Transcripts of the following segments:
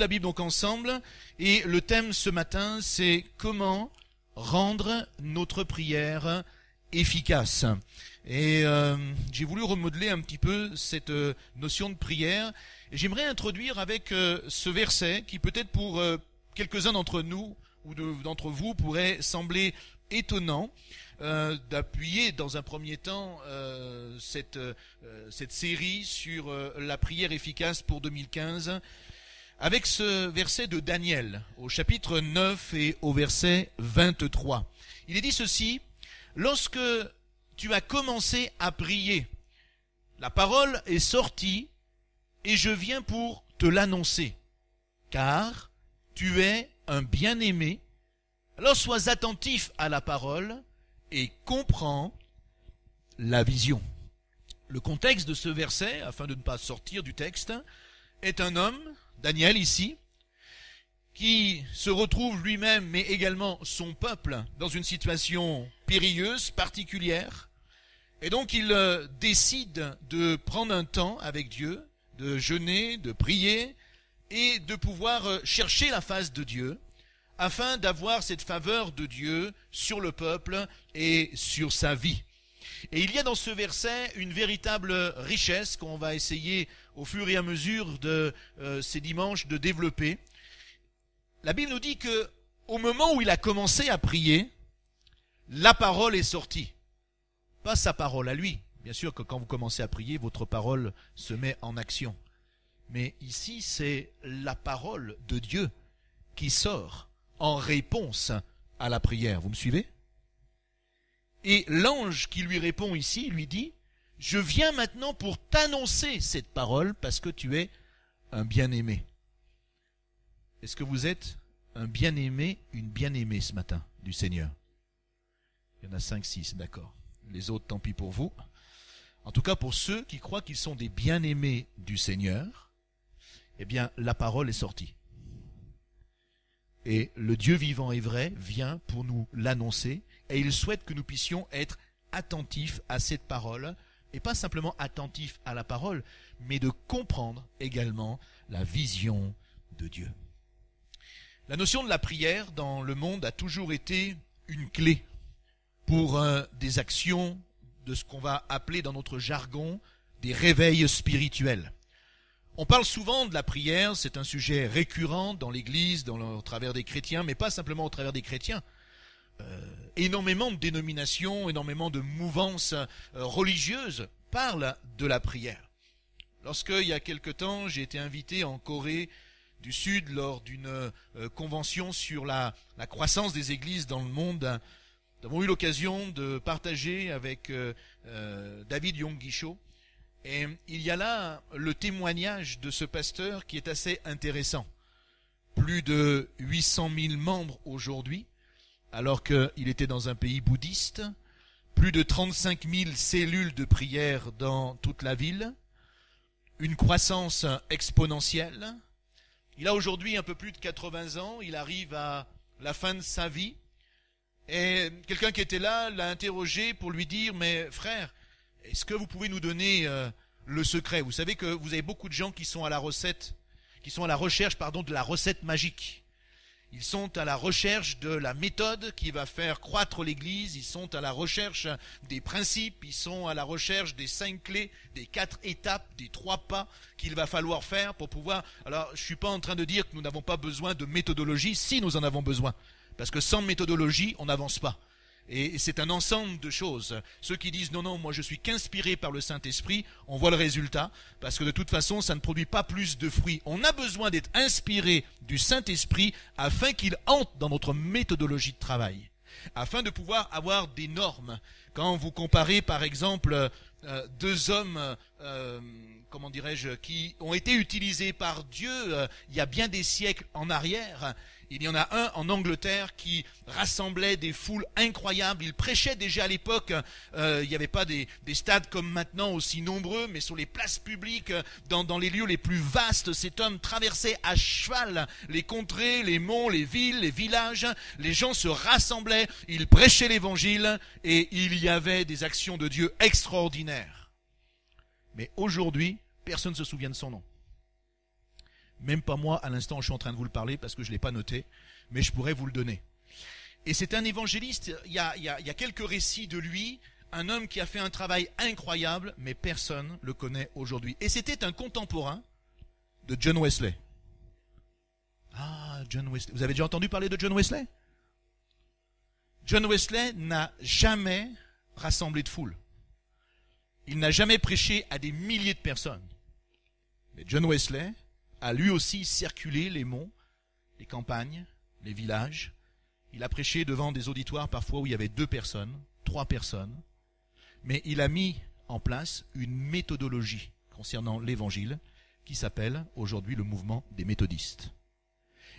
la Bible donc ensemble et le thème ce matin c'est comment rendre notre prière efficace. Et euh, j'ai voulu remodeler un petit peu cette euh, notion de prière. J'aimerais introduire avec euh, ce verset qui peut-être pour quelques-uns d'entre nous ou d'entre vous pourrait sembler étonnant. d'appuyer dans un premier temps cette, cette série sur la prière efficace pour 2015 avec ce verset de Daniel au chapitre 9 et au verset 23. Il est dit ceci, lorsque tu as commencé à prier, la parole est sortie et je viens pour te l'annoncer, car tu es un bien-aimé. Alors sois attentif à la parole et comprends la vision. Le contexte de ce verset, afin de ne pas sortir du texte, est un homme Daniel ici, qui se retrouve lui-même, mais également son peuple, dans une situation périlleuse, particulière. Et donc il euh, décide de prendre un temps avec Dieu, de jeûner, de prier, et de pouvoir euh, chercher la face de Dieu, afin d'avoir cette faveur de Dieu sur le peuple et sur sa vie. Et il y a dans ce verset une véritable richesse qu'on va essayer au fur et à mesure de euh, ces dimanches de développer. La Bible nous dit que au moment où il a commencé à prier, la parole est sortie. Pas sa parole à lui. Bien sûr que quand vous commencez à prier, votre parole se met en action. Mais ici, c'est la parole de Dieu qui sort en réponse à la prière. Vous me suivez? Et l'ange qui lui répond ici lui dit, je viens maintenant pour t'annoncer cette parole parce que tu es un bien-aimé. Est-ce que vous êtes un bien-aimé, une bien-aimée ce matin du Seigneur? Il y en a cinq, six, d'accord. Les autres, tant pis pour vous. En tout cas, pour ceux qui croient qu'ils sont des bien-aimés du Seigneur, eh bien, la parole est sortie. Et le Dieu vivant et vrai vient pour nous l'annoncer, et il souhaite que nous puissions être attentifs à cette parole et pas simplement attentif à la parole, mais de comprendre également la vision de Dieu. La notion de la prière dans le monde a toujours été une clé pour euh, des actions de ce qu'on va appeler dans notre jargon des réveils spirituels. On parle souvent de la prière, c'est un sujet récurrent dans l'Église, dans au travers des chrétiens, mais pas simplement au travers des chrétiens. Euh, énormément de dénominations, énormément de mouvances euh, religieuses parlent de la prière. Lorsque, il y a quelque temps, j'ai été invité en Corée du Sud lors d'une euh, convention sur la, croissance des églises dans le monde, nous avons eu l'occasion de partager avec David Yonggisho. Et il y a là le témoignage de ce pasteur qui est assez intéressant. Plus de 800 000 membres aujourd'hui, alors qu'il était dans un pays bouddhiste, plus de 35 000 cellules de prière dans toute la ville, une croissance exponentielle. Il a aujourd'hui un peu plus de 80 ans, il arrive à la fin de sa vie, et quelqu'un qui était là l'a interrogé pour lui dire, mais frère, est-ce que vous pouvez nous donner euh, le secret? Vous savez que vous avez beaucoup de gens qui sont à la recette, qui sont à la recherche, pardon, de la recette magique. Ils sont à la recherche de la méthode qui va faire croître l'Église, ils sont à la recherche des principes, ils sont à la recherche des cinq clés, des quatre étapes, des trois pas qu'il va falloir faire pour pouvoir... Alors, je ne suis pas en train de dire que nous n'avons pas besoin de méthodologie, si nous en avons besoin. Parce que sans méthodologie, on n'avance pas. Et c'est un ensemble de choses. Ceux qui disent non, non, moi je suis qu'inspiré par le Saint-Esprit, on voit le résultat, parce que de toute façon, ça ne produit pas plus de fruits. On a besoin d'être inspiré du Saint-Esprit afin qu'il entre dans notre méthodologie de travail, afin de pouvoir avoir des normes. Quand vous comparez par exemple euh, deux hommes, euh, comment dirais-je, qui ont été utilisés par Dieu euh, il y a bien des siècles en arrière, il y en a un en Angleterre qui rassemblait des foules incroyables. Il prêchait déjà à l'époque. Euh, il n'y avait pas des, stades comme maintenant aussi nombreux, mais sur les places publiques, dans, dans les lieux les plus vastes, cet homme traversait à cheval les contrées, les monts, les villes, les villages. Les gens se rassemblaient. Il prêchait l'évangile et il y avait des actions de Dieu extraordinaires. Mais aujourd'hui, personne ne se souvient de son nom. Même pas moi, à l'instant, je suis en train de vous le parler parce que je ne l'ai pas noté, mais je pourrais vous le donner. Et c'est un évangéliste, il y, a, y a quelques récits de lui, un homme qui a fait un travail incroyable, mais personne le connaît aujourd'hui. Et c'était un contemporain de John Wesley. Ah, John Wesley. Vous avez déjà entendu parler de John Wesley? John Wesley n'a jamais rassemblé de foule. Il n'a jamais prêché à des milliers de personnes. Mais John Wesley a lui aussi circulé les monts, les campagnes, les villages. Il a prêché devant des auditoires parfois où il y avait deux personnes, trois personnes. Mais il a mis en place une méthodologie concernant l'évangile qui s'appelle aujourd'hui le mouvement des méthodistes.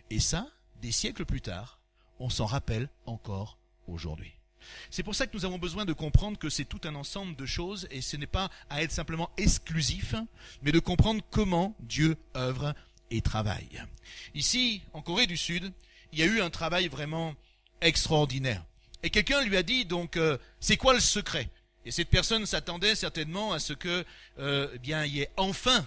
Et ça, des siècles plus tard, on s'en rappelle encore aujourd'hui. C'est pour ça que nous avons besoin de comprendre que c'est tout un ensemble de choses et ce n'est pas à être simplement exclusif, mais de comprendre comment Dieu œuvre et travaille. Ici, en Corée du Sud, il y a eu un travail vraiment extraordinaire. Et quelqu'un lui a dit donc, euh, c'est quoi le secret? Et cette personne s'attendait certainement à ce que, euh, eh bien, il y ait enfin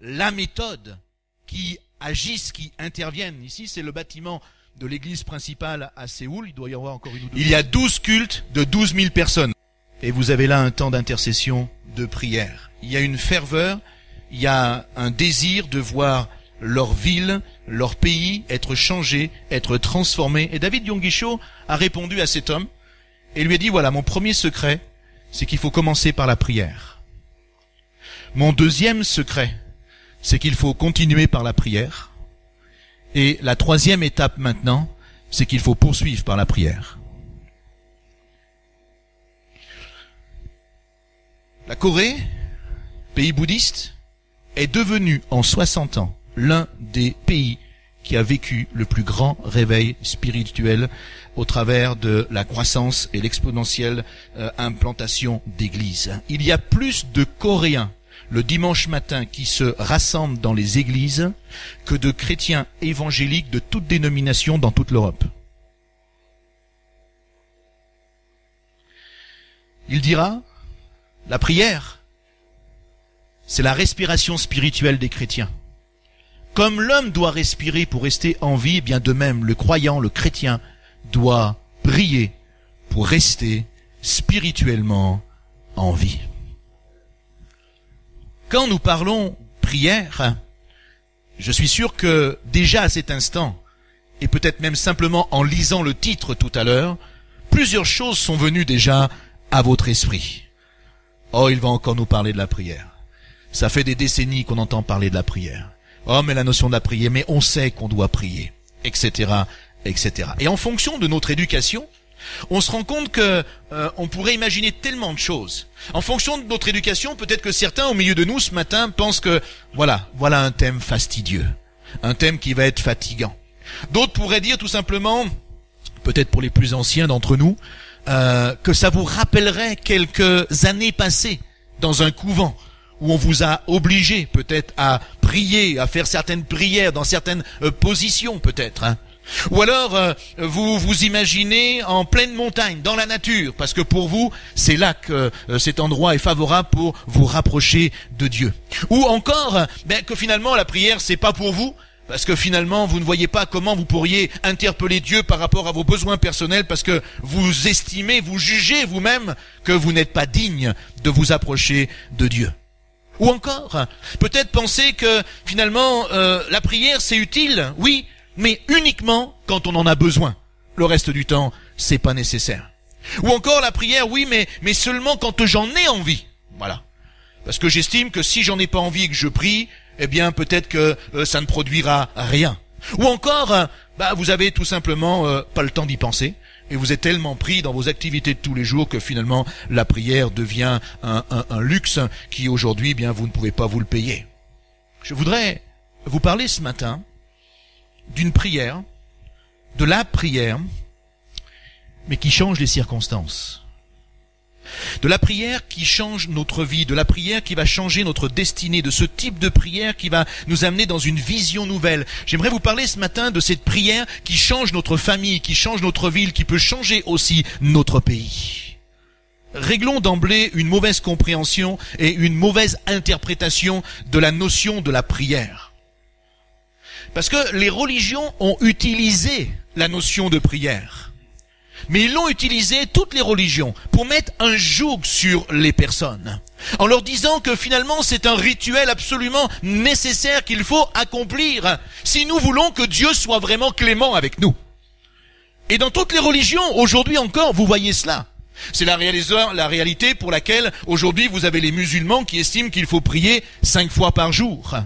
la méthode qui agisse, qui intervienne. Ici, c'est le bâtiment de l'église principale à Séoul. Il doit y avoir encore une ou deux. Il y a 12 cultes de 12 000 personnes. Et vous avez là un temps d'intercession, de prière. Il y a une ferveur, il y a un désir de voir leur ville, leur pays être changé, être transformé. Et David Yongisho a répondu à cet homme et lui a dit, voilà, mon premier secret, c'est qu'il faut commencer par la prière. Mon deuxième secret, c'est qu'il faut continuer par la prière. Et la troisième étape maintenant, c'est qu'il faut poursuivre par la prière. La Corée, pays bouddhiste, est devenue en 60 ans l'un des pays qui a vécu le plus grand réveil spirituel au travers de la croissance et l'exponentielle euh, implantation d'églises. Il y a plus de Coréens le dimanche matin qui se rassemblent dans les églises que de chrétiens évangéliques de toutes dénominations dans toute l'Europe. Il dira, la prière, c'est la respiration spirituelle des chrétiens. Comme l'homme doit respirer pour rester en vie, eh bien de même, le croyant, le chrétien, doit prier pour rester spirituellement en vie. Quand nous parlons prière, je suis sûr que déjà à cet instant, et peut-être même simplement en lisant le titre tout à l'heure, plusieurs choses sont venues déjà à votre esprit. Oh, il va encore nous parler de la prière. Ça fait des décennies qu'on entend parler de la prière. Oh, mais la notion de la prière, mais on sait qu'on doit prier, etc., etc. Et en fonction de notre éducation, on se rend compte que euh, on pourrait imaginer tellement de choses. En fonction de notre éducation, peut-être que certains au milieu de nous ce matin pensent que voilà, voilà un thème fastidieux, un thème qui va être fatigant. D'autres pourraient dire tout simplement, peut-être pour les plus anciens d'entre nous, euh, que ça vous rappellerait quelques années passées dans un couvent où on vous a obligé peut-être à prier, à faire certaines prières dans certaines euh, positions peut-être. Hein. Ou alors, euh, vous vous imaginez en pleine montagne, dans la nature, parce que pour vous, c'est là que euh, cet endroit est favorable pour vous rapprocher de Dieu. Ou encore, ben, que finalement la prière, c'est pas pour vous, parce que finalement, vous ne voyez pas comment vous pourriez interpeller Dieu par rapport à vos besoins personnels, parce que vous estimez, vous jugez vous-même que vous n'êtes pas digne de vous approcher de Dieu. Ou encore, peut-être penser que finalement, euh, la prière, c'est utile, oui, mais uniquement quand on en a besoin. Le reste du temps, c'est pas nécessaire. Ou encore la prière, oui, mais, mais seulement quand j'en ai envie. Voilà. Parce que j'estime que si j'en ai pas envie et que je prie, eh bien peut-être que euh, ça ne produira rien. Ou encore, euh, bah, vous avez tout simplement euh, pas le temps d'y penser et vous êtes tellement pris dans vos activités de tous les jours que finalement la prière devient un, luxe qui aujourd'hui, eh bien, vous ne pouvez pas vous le payer. Je voudrais vous parler ce matin d'une prière, de la prière, mais qui change les circonstances. De la prière qui change notre vie, de la prière qui va changer notre destinée, de ce type de prière qui va nous amener dans une vision nouvelle. J'aimerais vous parler ce matin de cette prière qui change notre famille, qui change notre ville, qui peut changer aussi notre pays. Réglons d'emblée une mauvaise compréhension et une mauvaise interprétation de la notion de la prière. Parce que les religions ont utilisé la notion de prière. Mais ils l'ont utilisé, toutes les religions, pour mettre un joug sur les personnes. En leur disant que finalement c'est un rituel absolument nécessaire qu'il faut accomplir si nous voulons que Dieu soit vraiment clément avec nous. Et dans toutes les religions, aujourd'hui encore, vous voyez cela. C'est la, la réalité pour laquelle aujourd'hui vous avez les musulmans qui estiment qu'il faut prier cinq fois par jour.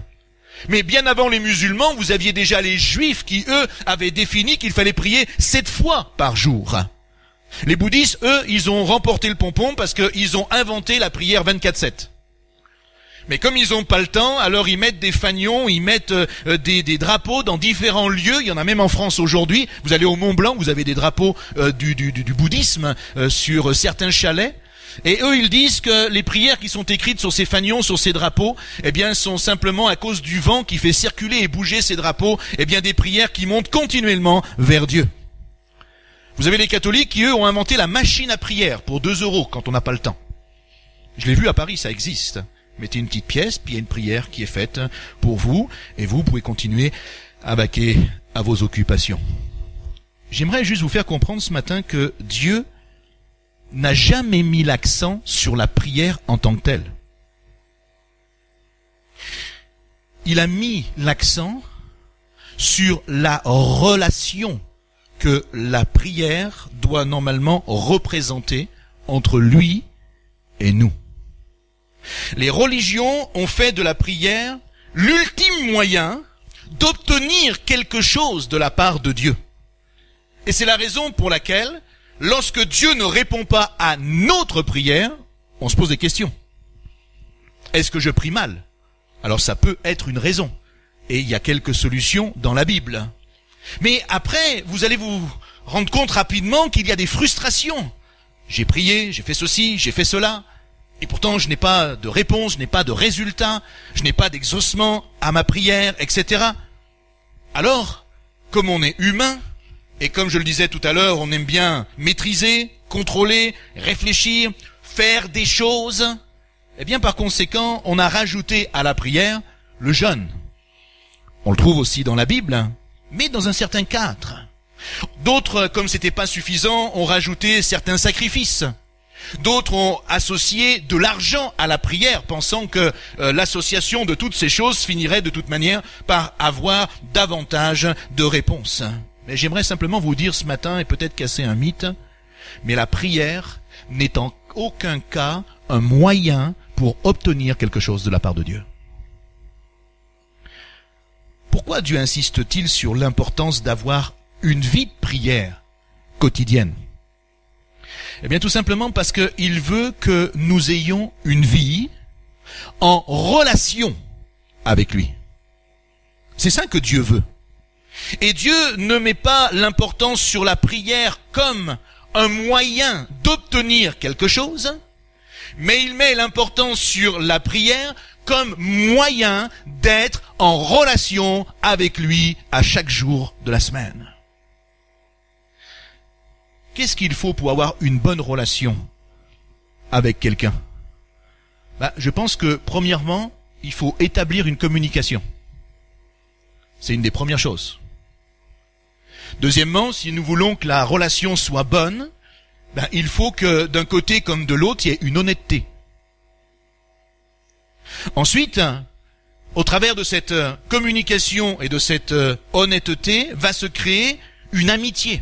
Mais bien avant les musulmans, vous aviez déjà les juifs qui, eux, avaient défini qu'il fallait prier sept fois par jour. Les bouddhistes, eux, ils ont remporté le pompon parce qu'ils ont inventé la prière 24-7. Mais comme ils n'ont pas le temps, alors ils mettent des fanions, ils mettent euh, des, drapeaux dans différents lieux. Il y en a même en France aujourd'hui. Vous allez au Mont Blanc, vous avez des drapeaux euh, du, bouddhisme euh, sur certains chalets. Et eux, ils disent que les prières qui sont écrites sur ces fanions, sur ces drapeaux, eh bien, sont simplement à cause du vent qui fait circuler et bouger ces drapeaux, eh bien, des prières qui montent continuellement vers Dieu. Vous avez les catholiques qui, eux, ont inventé la machine à prière pour 2 euros quand on n'a pas le temps. Je l'ai vu à Paris, ça existe. Mettez une petite pièce, puis il y a une prière qui est faite pour vous, et vous pouvez continuer à baquer à vos occupations. J'aimerais juste vous faire comprendre ce matin que Dieu n'a jamais mis l'accent sur la prière en tant que telle. Il a mis l'accent sur la relation que la prière doit normalement représenter entre lui et nous. Les religions ont fait de la prière l'ultime moyen d'obtenir quelque chose de la part de Dieu. Et c'est la raison pour laquelle lorsque Dieu ne répond pas à notre prière, on se pose des questions. Est-ce que je prie mal? Alors ça peut être une raison. Et il y a quelques solutions dans la Bible. Mais après, vous allez vous rendre compte rapidement qu'il y a des frustrations. J'ai prié, j'ai fait ceci, j'ai fait cela, et pourtant je n'ai pas de réponse, je n'ai pas de résultat, je n'ai pas d'exaucement à ma prière, etc. Alors, comme on est humain, et comme je le disais tout à l'heure, on aime bien maîtriser, contrôler, réfléchir, faire des choses. Eh bien, par conséquent, on a rajouté à la prière le jeûne. On le trouve aussi dans la Bible, mais dans un certain cadre. D'autres, comme c'était pas suffisant, ont rajouté certains sacrifices. D'autres ont associé de l'argent à la prière, pensant que euh, l'association de toutes ces choses finirait de toute manière par avoir davantage de réponses. Mais j'aimerais simplement vous dire ce matin, et peut-être casser un mythe, mais la prière n'est en aucun cas un moyen pour obtenir quelque chose de la part de Dieu. Pourquoi Dieu insiste-t-il sur l'importance d'avoir une vie de prière quotidienne? Eh bien tout simplement parce qu'il veut que nous ayons une vie en relation avec lui. C'est ça que Dieu veut. Et Dieu ne met pas l'importance sur la prière comme un moyen d'obtenir quelque chose, mais il met l'importance sur la prière comme moyen d'être en relation avec lui à chaque jour de la semaine. Qu'est-ce qu'il faut pour avoir une bonne relation avec quelqu'un? Bah, Je pense que premièrement, il faut établir une communication. C'est une des premières choses. Deuxièmement, si nous voulons que la relation soit bonne, ben, il faut que d'un côté comme de l'autre, il y ait une honnêteté. Ensuite, au travers de cette euh, communication et de cette euh, honnêteté, va se créer une amitié.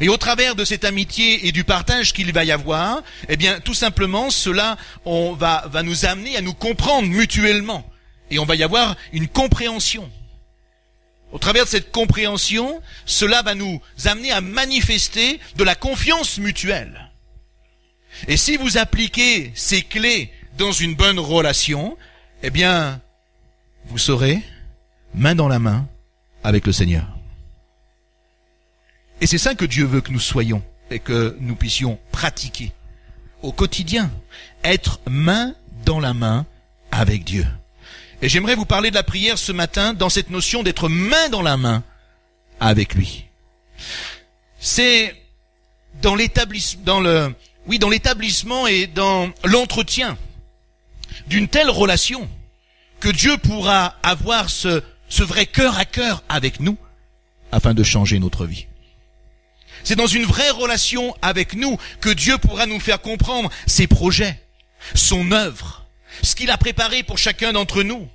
Et au travers de cette amitié et du partage qu'il va y avoir, eh bien, tout simplement, cela va nous amener à nous comprendre mutuellement. Et on va y avoir une compréhension. Au travers de cette compréhension, cela va nous amener à manifester de la confiance mutuelle. Et si vous appliquez ces clés dans une bonne relation, eh bien, vous serez main dans la main avec le Seigneur. Et c'est ça que Dieu veut que nous soyons et que nous puissions pratiquer au quotidien. Être main dans la main avec Dieu. Et j'aimerais vous parler de la prière ce matin dans cette notion d'être main dans la main avec lui. C'est dans l'établissement, oui, dans l'établissement et dans l'entretien d'une telle relation que Dieu pourra avoir ce, ce vrai cœur à cœur avec nous, afin de changer notre vie. C'est dans une vraie relation avec nous que Dieu pourra nous faire comprendre ses projets, son œuvre, ce qu'il a préparé pour chacun d'entre nous,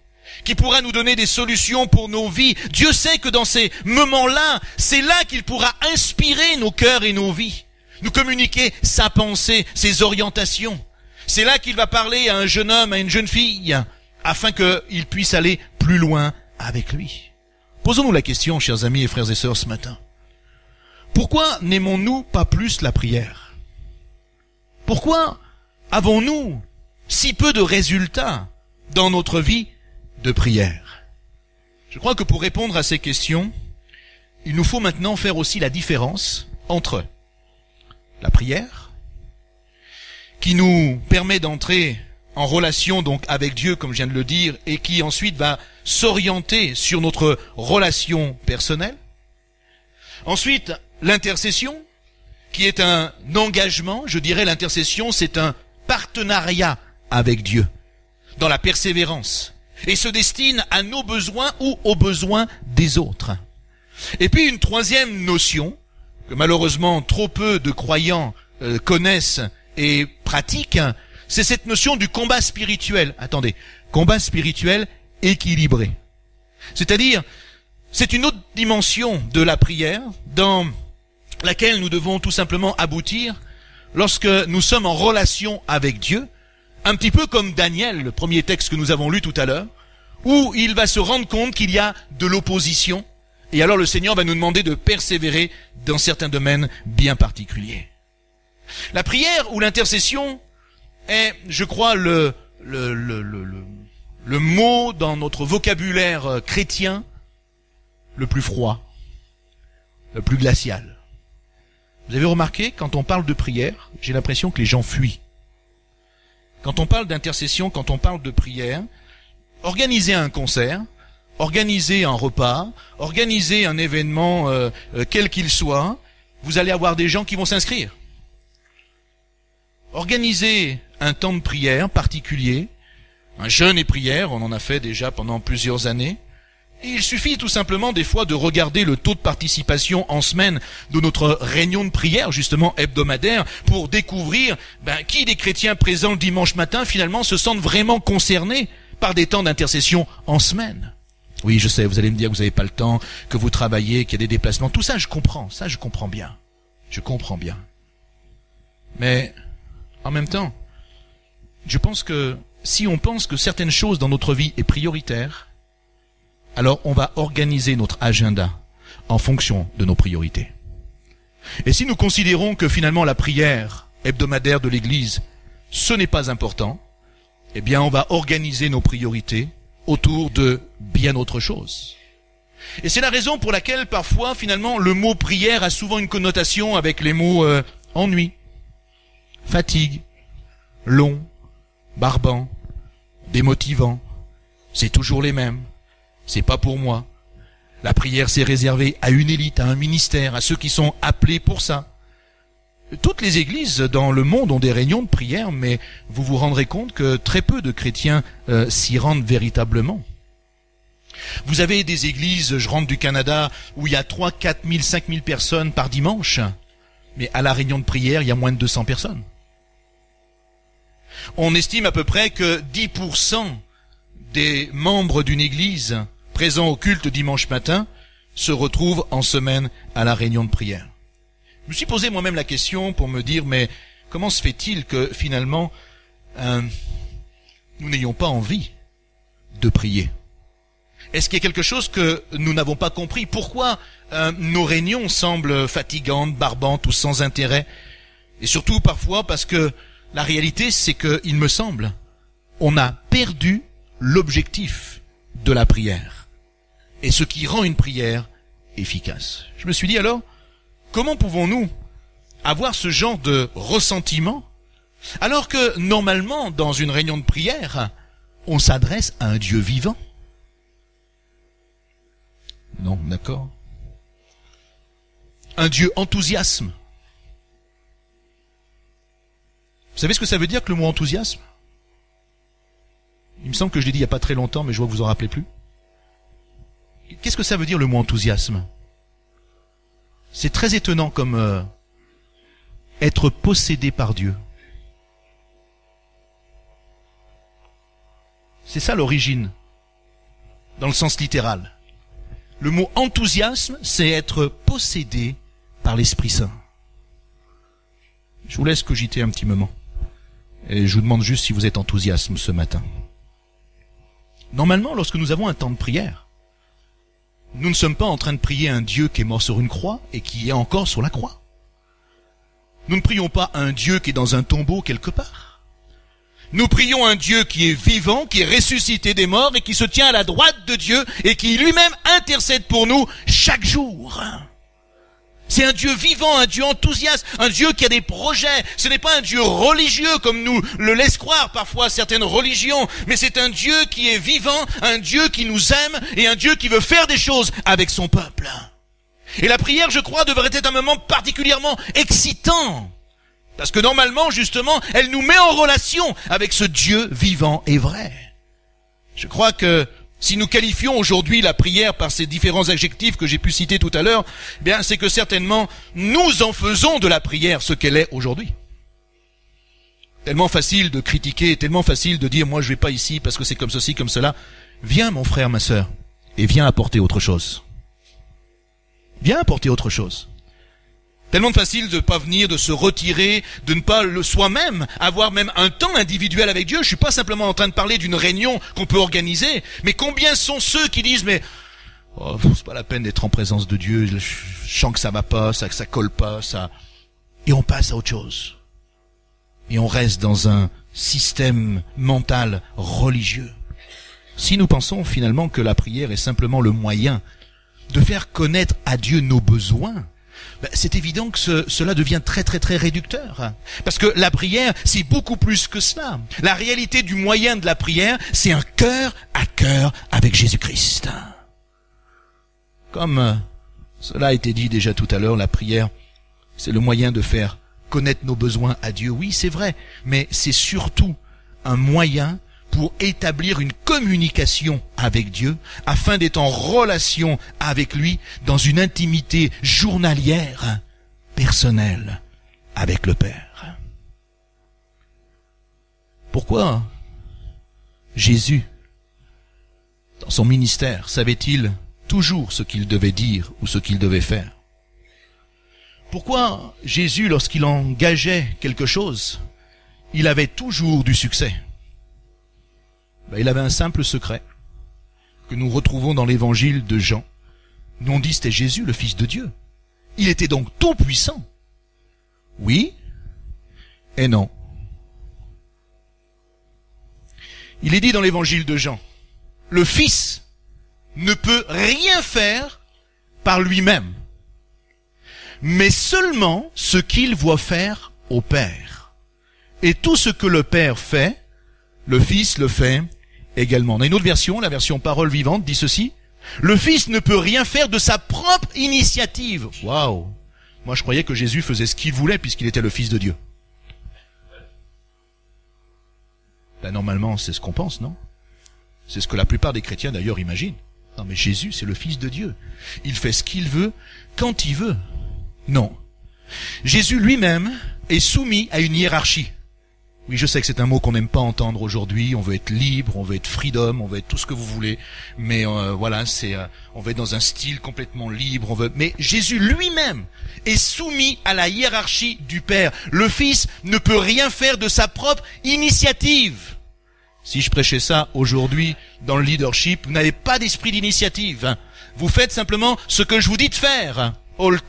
qui pourra nous donner des solutions pour nos vies. Dieu sait que dans ces moments-là, c'est là qu'il pourra inspirer nos cœurs et nos vies, nous communiquer sa pensée, ses orientations. C'est là qu'il va parler à un jeune homme, à une jeune fille, afin qu'il puisse aller plus loin avec lui. Posons-nous la question, chers amis et frères et sœurs, ce matin. Pourquoi n'aimons-nous pas plus la prière? Pourquoi avons-nous si peu de résultats dans notre vie de prière Je crois que pour répondre à ces questions, il nous faut maintenant faire aussi la différence entre la prière, qui nous permet d'entrer en relation donc avec Dieu, comme je viens de le dire, et qui ensuite va s'orienter sur notre relation personnelle. Ensuite, l'intercession, qui est un engagement, je dirais l'intercession, c'est un partenariat avec Dieu, dans la persévérance, et se destine à nos besoins ou aux besoins des autres. Et puis une troisième notion, que malheureusement trop peu de croyants euh, connaissent et pratiquent, c'est cette notion du combat spirituel. Attendez, combat spirituel équilibré. C'est-à-dire, c'est une autre dimension de la prière dans laquelle nous devons tout simplement aboutir lorsque nous sommes en relation avec Dieu, un petit peu comme Daniel, le premier texte que nous avons lu tout à l'heure, où il va se rendre compte qu'il y a de l'opposition, et alors le Seigneur va nous demander de persévérer dans certains domaines bien particuliers. La prière ou l'intercession est, je crois, le, le, le, le, mot dans notre vocabulaire euh, chrétien le plus froid, le plus glacial. Vous avez remarqué, quand on parle de prière, j'ai l'impression que les gens fuient. Quand on parle d'intercession, quand on parle de prière, organiser un concert, organiser un repas, organiser un événement euh, euh, quel qu'il soit, vous allez avoir des gens qui vont s'inscrire. Organiser un temps de prière particulier, un jeûne et prière, on en a fait déjà pendant plusieurs années, il suffit tout simplement des fois de regarder le taux de participation en semaine de notre réunion de prière, justement hebdomadaire, pour découvrir ben, qui des chrétiens présents le dimanche matin finalement se sentent vraiment concernés par des temps d'intercession en semaine. Oui, je sais, vous allez me dire que vous n'avez pas le temps, que vous travaillez, qu'il y a des déplacements. Tout ça, je comprends. Ça, je comprends bien. Je comprends bien. Mais, en même temps, je pense que si on pense que certaines choses dans notre vie est prioritaire, alors on va organiser notre agenda en fonction de nos priorités. Et si nous considérons que finalement la prière hebdomadaire de l'Église, ce n'est pas important, eh bien on va organiser nos priorités autour de bien autre chose. Et c'est la raison pour laquelle parfois finalement le mot prière a souvent une connotation avec les mots euh, ennui, fatigue, long, barbant, démotivant. C'est toujours les mêmes. C'est pas pour moi. La prière, c'est réservé à une élite, à un ministère, à ceux qui sont appelés pour ça. Toutes les églises dans le monde ont des réunions de prière, mais vous vous rendrez compte que très peu de chrétiens euh, s'y rendent véritablement. Vous avez des églises, je rentre du Canada, où il y a 3, 4 000, 5 000 personnes par dimanche, mais à la réunion de prière, il y a moins de 200 personnes. On estime à peu près que 10% des membres d'une église présents au culte dimanche matin se retrouvent en semaine à la réunion de prière. Je me suis posé moi-même la question pour me dire, mais comment se fait-il que finalement euh, nous n'ayons pas envie de prier? Est-ce qu'il y a quelque chose que nous n'avons pas compris? Pourquoi euh, nos réunions semblent fatigantes, barbantes ou sans intérêt? Et surtout parfois parce que la réalité, c'est qu'il me semble, on a perdu l'objectif de la prière et ce qui rend une prière efficace. Je me suis dit alors, comment pouvons-nous avoir ce genre de ressentiment alors que normalement dans une réunion de prière, on s'adresse à un Dieu vivant? Non, d'accord. Un Dieu enthousiasme. Vous savez ce que ça veut dire que le mot enthousiasme? Il me semble que je l'ai dit il n'y a pas très longtemps, mais je vois que vous en rappelez plus. Qu'est-ce que ça veut dire le mot enthousiasme? C'est très étonnant comme euh, être possédé par Dieu. C'est ça l'origine, dans le sens littéral. Le mot enthousiasme, c'est être possédé par l'Esprit Saint. Je vous laisse cogiter un petit moment. Et je vous demande juste si vous êtes enthousiasme ce matin. Normalement, lorsque nous avons un temps de prière, nous ne sommes pas en train de prier un Dieu qui est mort sur une croix et qui est encore sur la croix. Nous ne prions pas un Dieu qui est dans un tombeau quelque part. Nous prions un Dieu qui est vivant, qui est ressuscité des morts et qui se tient à la droite de Dieu et qui lui-même intercède pour nous chaque jour. C'est un Dieu vivant, un Dieu enthousiaste, un Dieu qui a des projets. Ce n'est pas un Dieu religieux comme nous le laissent croire parfois certaines religions, mais c'est un Dieu qui est vivant, un Dieu qui nous aime et un Dieu qui veut faire des choses avec son peuple. Et la prière, je crois, devrait être un moment particulièrement excitant. Parce que normalement, justement, elle nous met en relation avec ce Dieu vivant et vrai. Je crois que si nous qualifions aujourd'hui la prière par ces différents adjectifs que j'ai pu citer tout à l'heure, eh bien, c'est que certainement nous en faisons de la prière ce qu'elle est aujourd'hui. Tellement facile de critiquer, tellement facile de dire moi je vais pas ici parce que c'est comme ceci, comme cela. Viens mon frère, ma sœur, et viens apporter autre chose. Viens apporter autre chose. Tellement facile de ne pas venir, de se retirer, de ne pas le soi-même avoir même un temps individuel avec Dieu. Je suis pas simplement en train de parler d'une réunion qu'on peut organiser, mais combien sont ceux qui disent mais oh, c'est pas la peine d'être en présence de Dieu, je sens que ça va pas, ça que ça colle pas, ça et on passe à autre chose. Et on reste dans un système mental religieux. Si nous pensons finalement que la prière est simplement le moyen de faire connaître à Dieu nos besoins, ben, c'est évident que cela devient très très très réducteur. Parce que la prière, c'est beaucoup plus que cela. La réalité du moyen de la prière, c'est un cœur à cœur avec Jésus-Christ. Comme euh, cela a été dit déjà tout à l'heure, la prière, c'est le moyen de faire connaître nos besoins à Dieu. Oui, c'est vrai, mais c'est surtout un moyen pour établir une communication avec Dieu, afin d'être en relation avec lui dans une intimité journalière, personnelle, avec le Père. Pourquoi Jésus, dans son ministère, savait-il toujours ce qu'il devait dire ou ce qu'il devait faire? Pourquoi Jésus, lorsqu'il engageait quelque chose, il avait toujours du succès? Ben, il avait un simple secret que nous retrouvons dans l'évangile de Jean. Nous on dit c'était Jésus, le Fils de Dieu. Il était donc tout puissant. Oui et non. Il est dit dans l'évangile de Jean, le Fils ne peut rien faire par lui-même, mais seulement ce qu'il voit faire au Père. Et tout ce que le Père fait, le Fils le fait également. On une autre version, la version parole vivante, dit ceci. Le Fils ne peut rien faire de sa propre initiative. Waouh Moi je croyais que Jésus faisait ce qu'il voulait puisqu'il était le Fils de Dieu. Là, normalement, c'est ce qu'on pense, non? C'est ce que la plupart des chrétiens d'ailleurs imaginent. Non mais Jésus, c'est le Fils de Dieu. Il fait ce qu'il veut, quand il veut. Non. Jésus lui-même est soumis à une hiérarchie. Oui, je sais que c'est un mot qu'on n'aime pas entendre aujourd'hui. On veut être libre, on veut être freedom, on veut être tout ce que vous voulez. Mais euh, voilà, c'est, euh, on veut être dans un style complètement libre. On veut. Mais Jésus lui-même est soumis à la hiérarchie du Père. Le Fils ne peut rien faire de sa propre initiative. Si je prêchais ça aujourd'hui dans le leadership, vous n'avez pas d'esprit d'initiative. Hein. Vous faites simplement ce que je vous dis de faire. Oh le.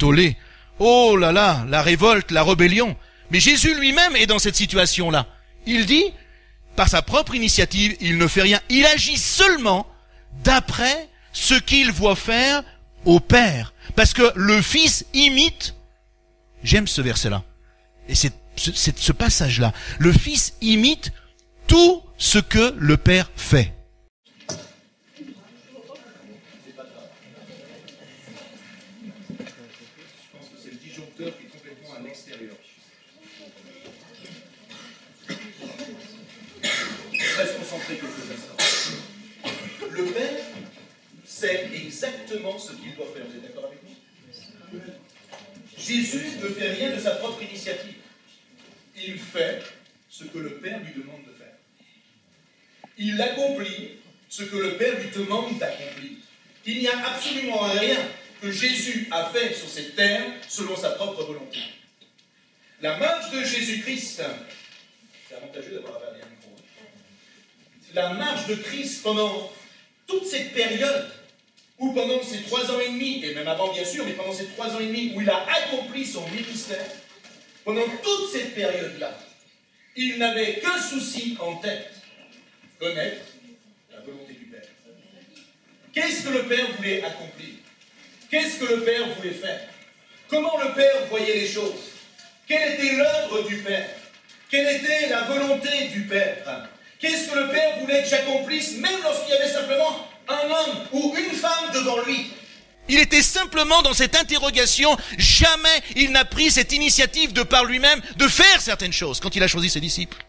Oh là là, la révolte, la rébellion. Mais Jésus lui-même est dans cette situation-là. Il dit, par sa propre initiative, il ne fait rien. Il agit seulement d'après ce qu'il voit faire au Père. Parce que le Fils imite, j'aime ce verset-là, et c'est ce passage-là, le Fils imite tout ce que le Père fait. Sait exactement ce qu'il doit faire. Vous êtes d'accord avec nous Jésus ne fait rien de sa propre initiative. Il fait ce que le Père lui demande de faire. Il accomplit ce que le Père lui demande d'accomplir. Il n'y a absolument rien que Jésus a fait sur cette terre selon sa propre volonté. La marche de Jésus-Christ, c'est avantageux d'avoir un micro. Hein. La marche de Christ pendant toute cette période, où pendant ces trois ans et demi, et même avant bien sûr, mais pendant ces trois ans et demi où il a accompli son ministère, pendant toute cette période-là, il n'avait qu'un souci en tête, connaître la volonté du Père. Qu'est-ce que le Père voulait accomplir? Qu'est-ce que le Père voulait faire? Comment le Père voyait les choses? Quelle était l'œuvre du Père? Quelle était la volonté du Père? Qu'est-ce que le Père voulait que j'accomplisse, même lorsqu'il y avait simplement un homme ou une femme devant lui il était simplement dans cette interrogation, jamais il n'a pris cette initiative de par lui-même de faire certaines choses quand il a choisi ses disciples.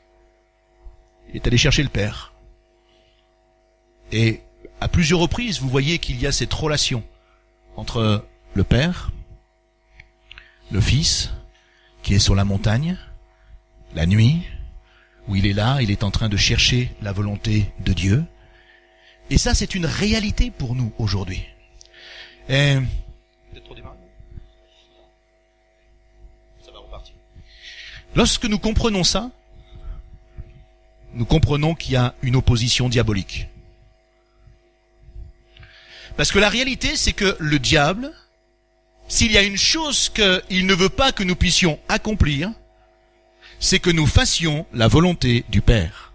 Il est allé chercher le Père. Et à plusieurs reprises, vous voyez qu'il y a cette relation entre le Père, le Fils, qui est sur la montagne, la nuit, où il est là, il est en train de chercher la volonté de Dieu. Et ça, c'est une réalité pour nous aujourd'hui. Et... Lorsque nous comprenons ça, nous comprenons qu'il y a une opposition diabolique. Parce que la réalité, c'est que le diable, s'il y a une chose qu'il ne veut pas que nous puissions accomplir, c'est que nous fassions la volonté du Père.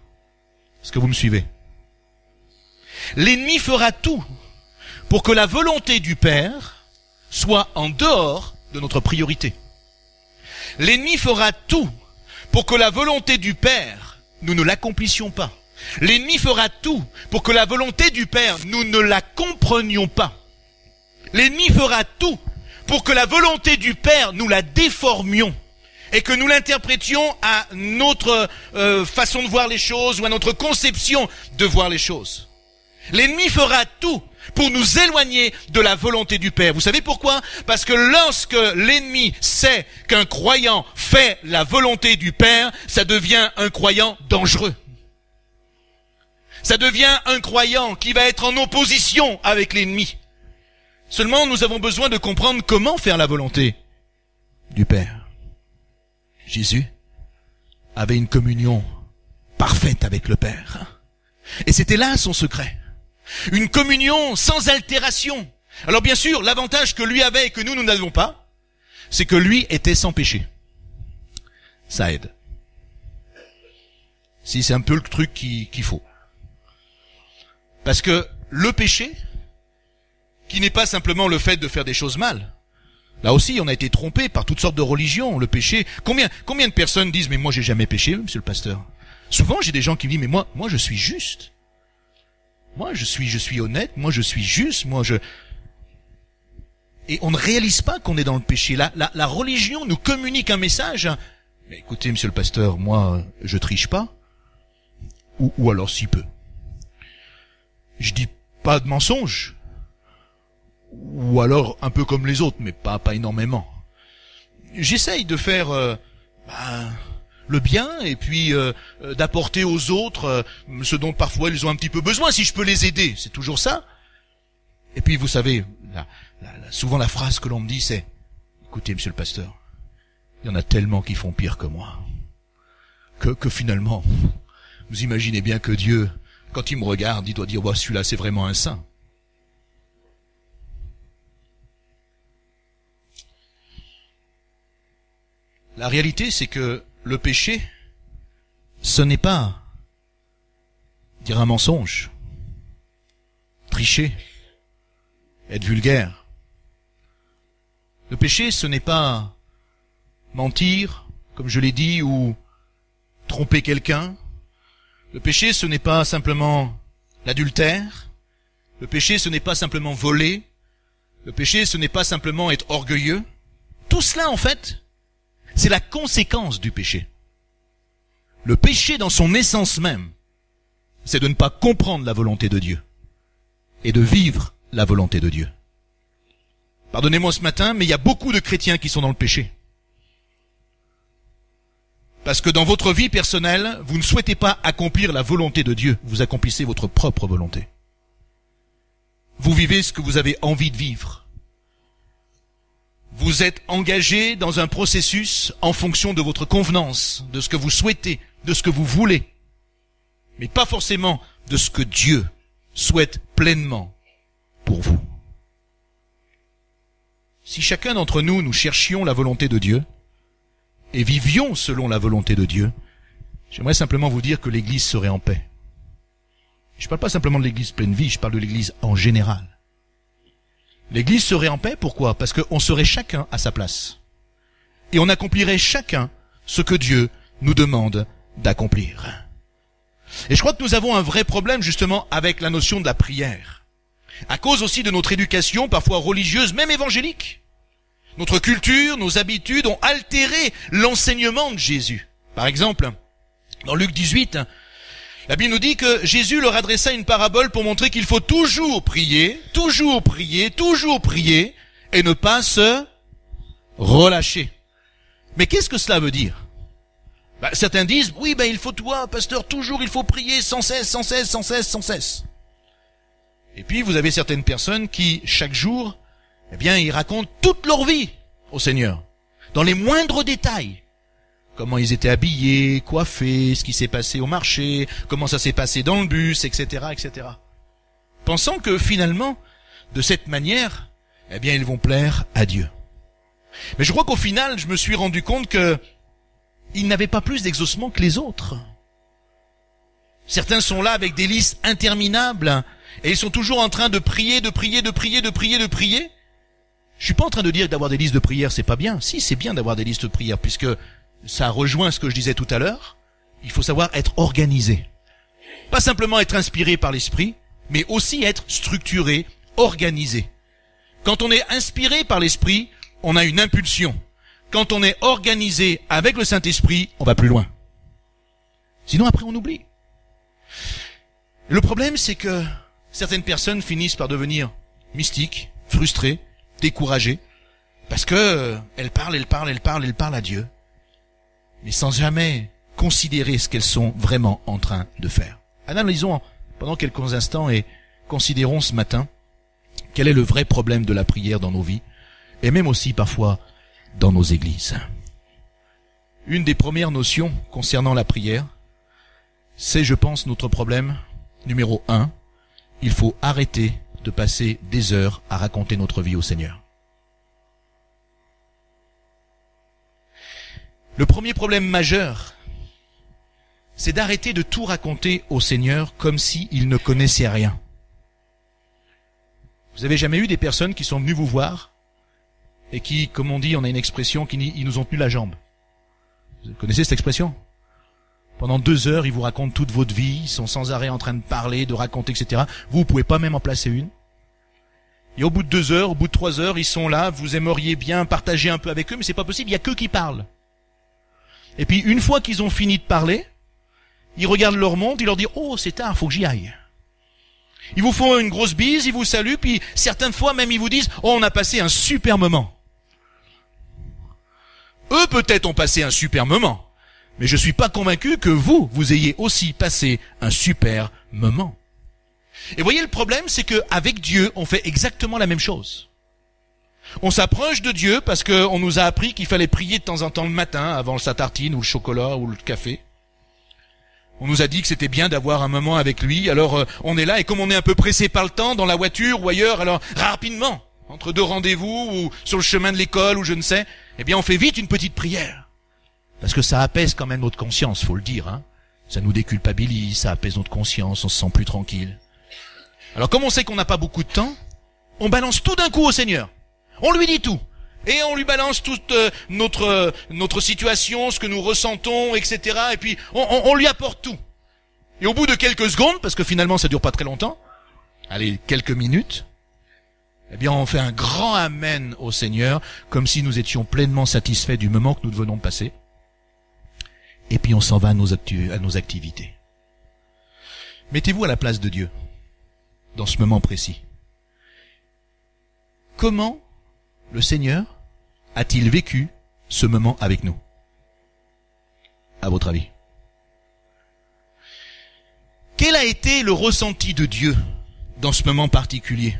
Est-ce que vous me suivez? L'ennemi fera tout pour que la volonté du Père soit en dehors de notre priorité. L'ennemi fera tout pour que la volonté du Père, nous ne l'accomplissions pas. L'ennemi fera tout pour que la volonté du Père, nous ne la comprenions pas. L'ennemi fera tout pour que la volonté du Père, nous la déformions et que nous l'interprétions à notre euh, façon de voir les choses ou à notre conception de voir les choses. L'ennemi fera tout pour nous éloigner de la volonté du Père. Vous savez pourquoi? Parce que lorsque l'ennemi sait qu'un croyant fait la volonté du Père, ça devient un croyant dangereux. Ça devient un croyant qui va être en opposition avec l'ennemi. Seulement, nous avons besoin de comprendre comment faire la volonté du Père. Jésus avait une communion parfaite avec le Père. Et c'était là son secret. Une communion sans altération. Alors bien sûr, l'avantage que lui avait et que nous, nous n'avons pas, c'est que lui était sans péché. Ça aide. Si c'est un peu le truc qu'il faut. Parce que le péché, qui n'est pas simplement le fait de faire des choses mal, là aussi on a été trompé par toutes sortes de religions, le péché. Combien, combien de personnes disent mais moi j'ai jamais péché, monsieur le pasteur? Souvent j'ai des gens qui disent mais moi, moi je suis juste. Moi je suis, je suis honnête, moi je suis juste, moi je... Et on ne réalise pas qu'on est dans le péché. La, la, la religion nous communique un message. Mais écoutez, monsieur le pasteur, moi, je triche pas. Ou, ou alors si peu. Je dis pas de mensonge. Ou alors un peu comme les autres, mais pas, pas énormément. J'essaye de faire euh, bah, le bien et puis euh, euh, d'apporter aux autres ce dont parfois ils ont un petit peu besoin, si je peux les aider, c'est toujours ça. Et puis vous savez, souvent la phrase que l'on me dit c'est, écoutez monsieur le pasteur, il y en a tellement qui font pire que moi, que, que finalement, vous imaginez bien que Dieu quand il me regarde, il doit dire, bah, celui-là, c'est vraiment un saint. La réalité, c'est que le péché, ce n'est pas dire un mensonge, tricher, être vulgaire. Le péché, ce n'est pas mentir, comme je l'ai dit, ou tromper quelqu'un, le péché, ce n'est pas simplement l'adultère. Le péché, ce n'est pas simplement voler. Le péché, ce n'est pas simplement être orgueilleux. Tout cela, en fait, c'est la conséquence du péché. Le péché, dans son essence même, c'est de ne pas comprendre la volonté de Dieu et de vivre la volonté de Dieu. Pardonnez-moi ce matin, mais il y a beaucoup de chrétiens qui sont dans le péché. Parce que dans votre vie personnelle, vous ne souhaitez pas accomplir la volonté de Dieu, vous accomplissez votre propre volonté. Vous vivez ce que vous avez envie de vivre. Vous êtes engagé dans un processus en fonction de votre convenance, de ce que vous souhaitez, de ce que vous voulez, mais pas forcément de ce que Dieu souhaite pleinement pour vous. Si chacun d'entre nous, nous cherchions la volonté de Dieu, et vivions selon la volonté de Dieu, j'aimerais simplement vous dire que l'Église serait en paix. Je ne parle pas simplement de l'Église pleine vie, je parle de l'Église en général. L'Église serait en paix, pourquoi? Parce qu'on serait chacun à sa place. Et on accomplirait chacun ce que Dieu nous demande d'accomplir. Et je crois que nous avons un vrai problème justement avec la notion de la prière. À cause aussi de notre éducation, parfois religieuse, même évangélique. Notre culture, nos habitudes ont altéré l'enseignement de Jésus. Par exemple, dans Luc 18, la Bible nous dit que Jésus leur adressa une parabole pour montrer qu'il faut toujours prier, toujours prier, toujours prier, et ne pas se relâcher. Mais qu'est-ce que cela veut dire? Bah, Certains disent, oui, ben il faut toi, pasteur, toujours il faut prier sans cesse, sans cesse, sans cesse, sans cesse. Et puis vous avez certaines personnes qui, chaque jour, eh bien, ils racontent toute leur vie au Seigneur, dans les moindres détails. Comment ils étaient habillés, coiffés, ce qui s'est passé au marché, comment ça s'est passé dans le bus, etc., etc. Pensant que finalement, de cette manière, eh bien, ils vont plaire à Dieu. Mais je crois qu'au final, je me suis rendu compte que ils n'avaient pas plus d'exaucement que les autres. Certains sont là avec des listes interminables et ils sont toujours en train de prier, de prier, de prier, de prier, de prier. Je suis pas en train de dire d'avoir des listes de prières, c'est pas bien. Si, c'est bien d'avoir des listes de prières, puisque ça rejoint ce que je disais tout à l'heure. Il faut savoir être organisé. Pas simplement être inspiré par l'esprit, mais aussi être structuré, organisé. Quand on est inspiré par l'esprit, on a une impulsion. Quand on est organisé avec le Saint-Esprit, on va plus loin. Sinon, après, on oublie. Le problème, c'est que certaines personnes finissent par devenir mystiques, frustrées, découragées, parce que euh, elles parlent, elles parlent, elles parlent, elles parlent à Dieu, mais sans jamais considérer ce qu'elles sont vraiment en train de faire. Analysons pendant quelques instants et considérons ce matin quel est le vrai problème de la prière dans nos vies, et même aussi parfois dans nos églises. Une des premières notions concernant la prière, c'est, je pense, notre problème numéro un. Il faut arrêter de passer des heures à raconter notre vie au Seigneur. Le premier problème majeur, c'est d'arrêter de tout raconter au Seigneur comme s'il ne connaissait rien. Vous avez jamais eu des personnes qui sont venues vous voir et qui, comme on dit, on a une expression, qui nous ont tenu la jambe. Vous connaissez cette expression? Pendant deux heures, ils vous racontent toute votre vie, ils sont sans arrêt en train de parler, de raconter, etc. Vous, vous pouvez pas même en placer une. Et au bout de deux heures, au bout de trois heures, ils sont là, vous aimeriez bien partager un peu avec eux, mais c'est pas possible, il y a que qui parlent. Et puis, une fois qu'ils ont fini de parler, ils regardent leur montre, ils leur disent, oh, c'est tard, faut que j'y aille. Ils vous font une grosse bise, ils vous saluent, puis certaines fois même ils vous disent, oh, on a passé un super moment. Eux peut-être ont passé un super moment, mais je suis pas convaincu que vous, vous ayez aussi passé un super moment. Et voyez, le problème, c'est qu'avec Dieu, on fait exactement la même chose. On s'approche de Dieu parce qu'on nous a appris qu'il fallait prier de temps en temps le matin avant sa tartine ou le chocolat ou le café. On nous a dit que c'était bien d'avoir un moment avec lui, alors euh, on est là et comme on est un peu pressé par le temps, dans la voiture ou ailleurs, alors rapidement, entre deux rendez-vous ou sur le chemin de l'école ou je ne sais, eh bien on fait vite une petite prière. Parce que ça apaise quand même notre conscience, faut le dire. Hein. Ça nous déculpabilise, ça apaise notre conscience, on se sent plus tranquille. Alors comme on sait qu'on n'a pas beaucoup de temps, on balance tout d'un coup au Seigneur. On lui dit tout. Et on lui balance toute euh, notre, euh, notre situation, ce que nous ressentons, etc. Et puis on, lui apporte tout. Et au bout de quelques secondes, parce que finalement ça dure pas très longtemps, allez, quelques minutes, eh bien on fait un grand amen au Seigneur, comme si nous étions pleinement satisfaits du moment que nous venons de passer. Et puis on s'en va à nos activités. Mettez-vous à la place de Dieu dans ce moment précis. comment le Seigneur a-t-il vécu ce moment avec nous? À votre avis. Quel a été le ressenti de Dieu dans ce moment particulier?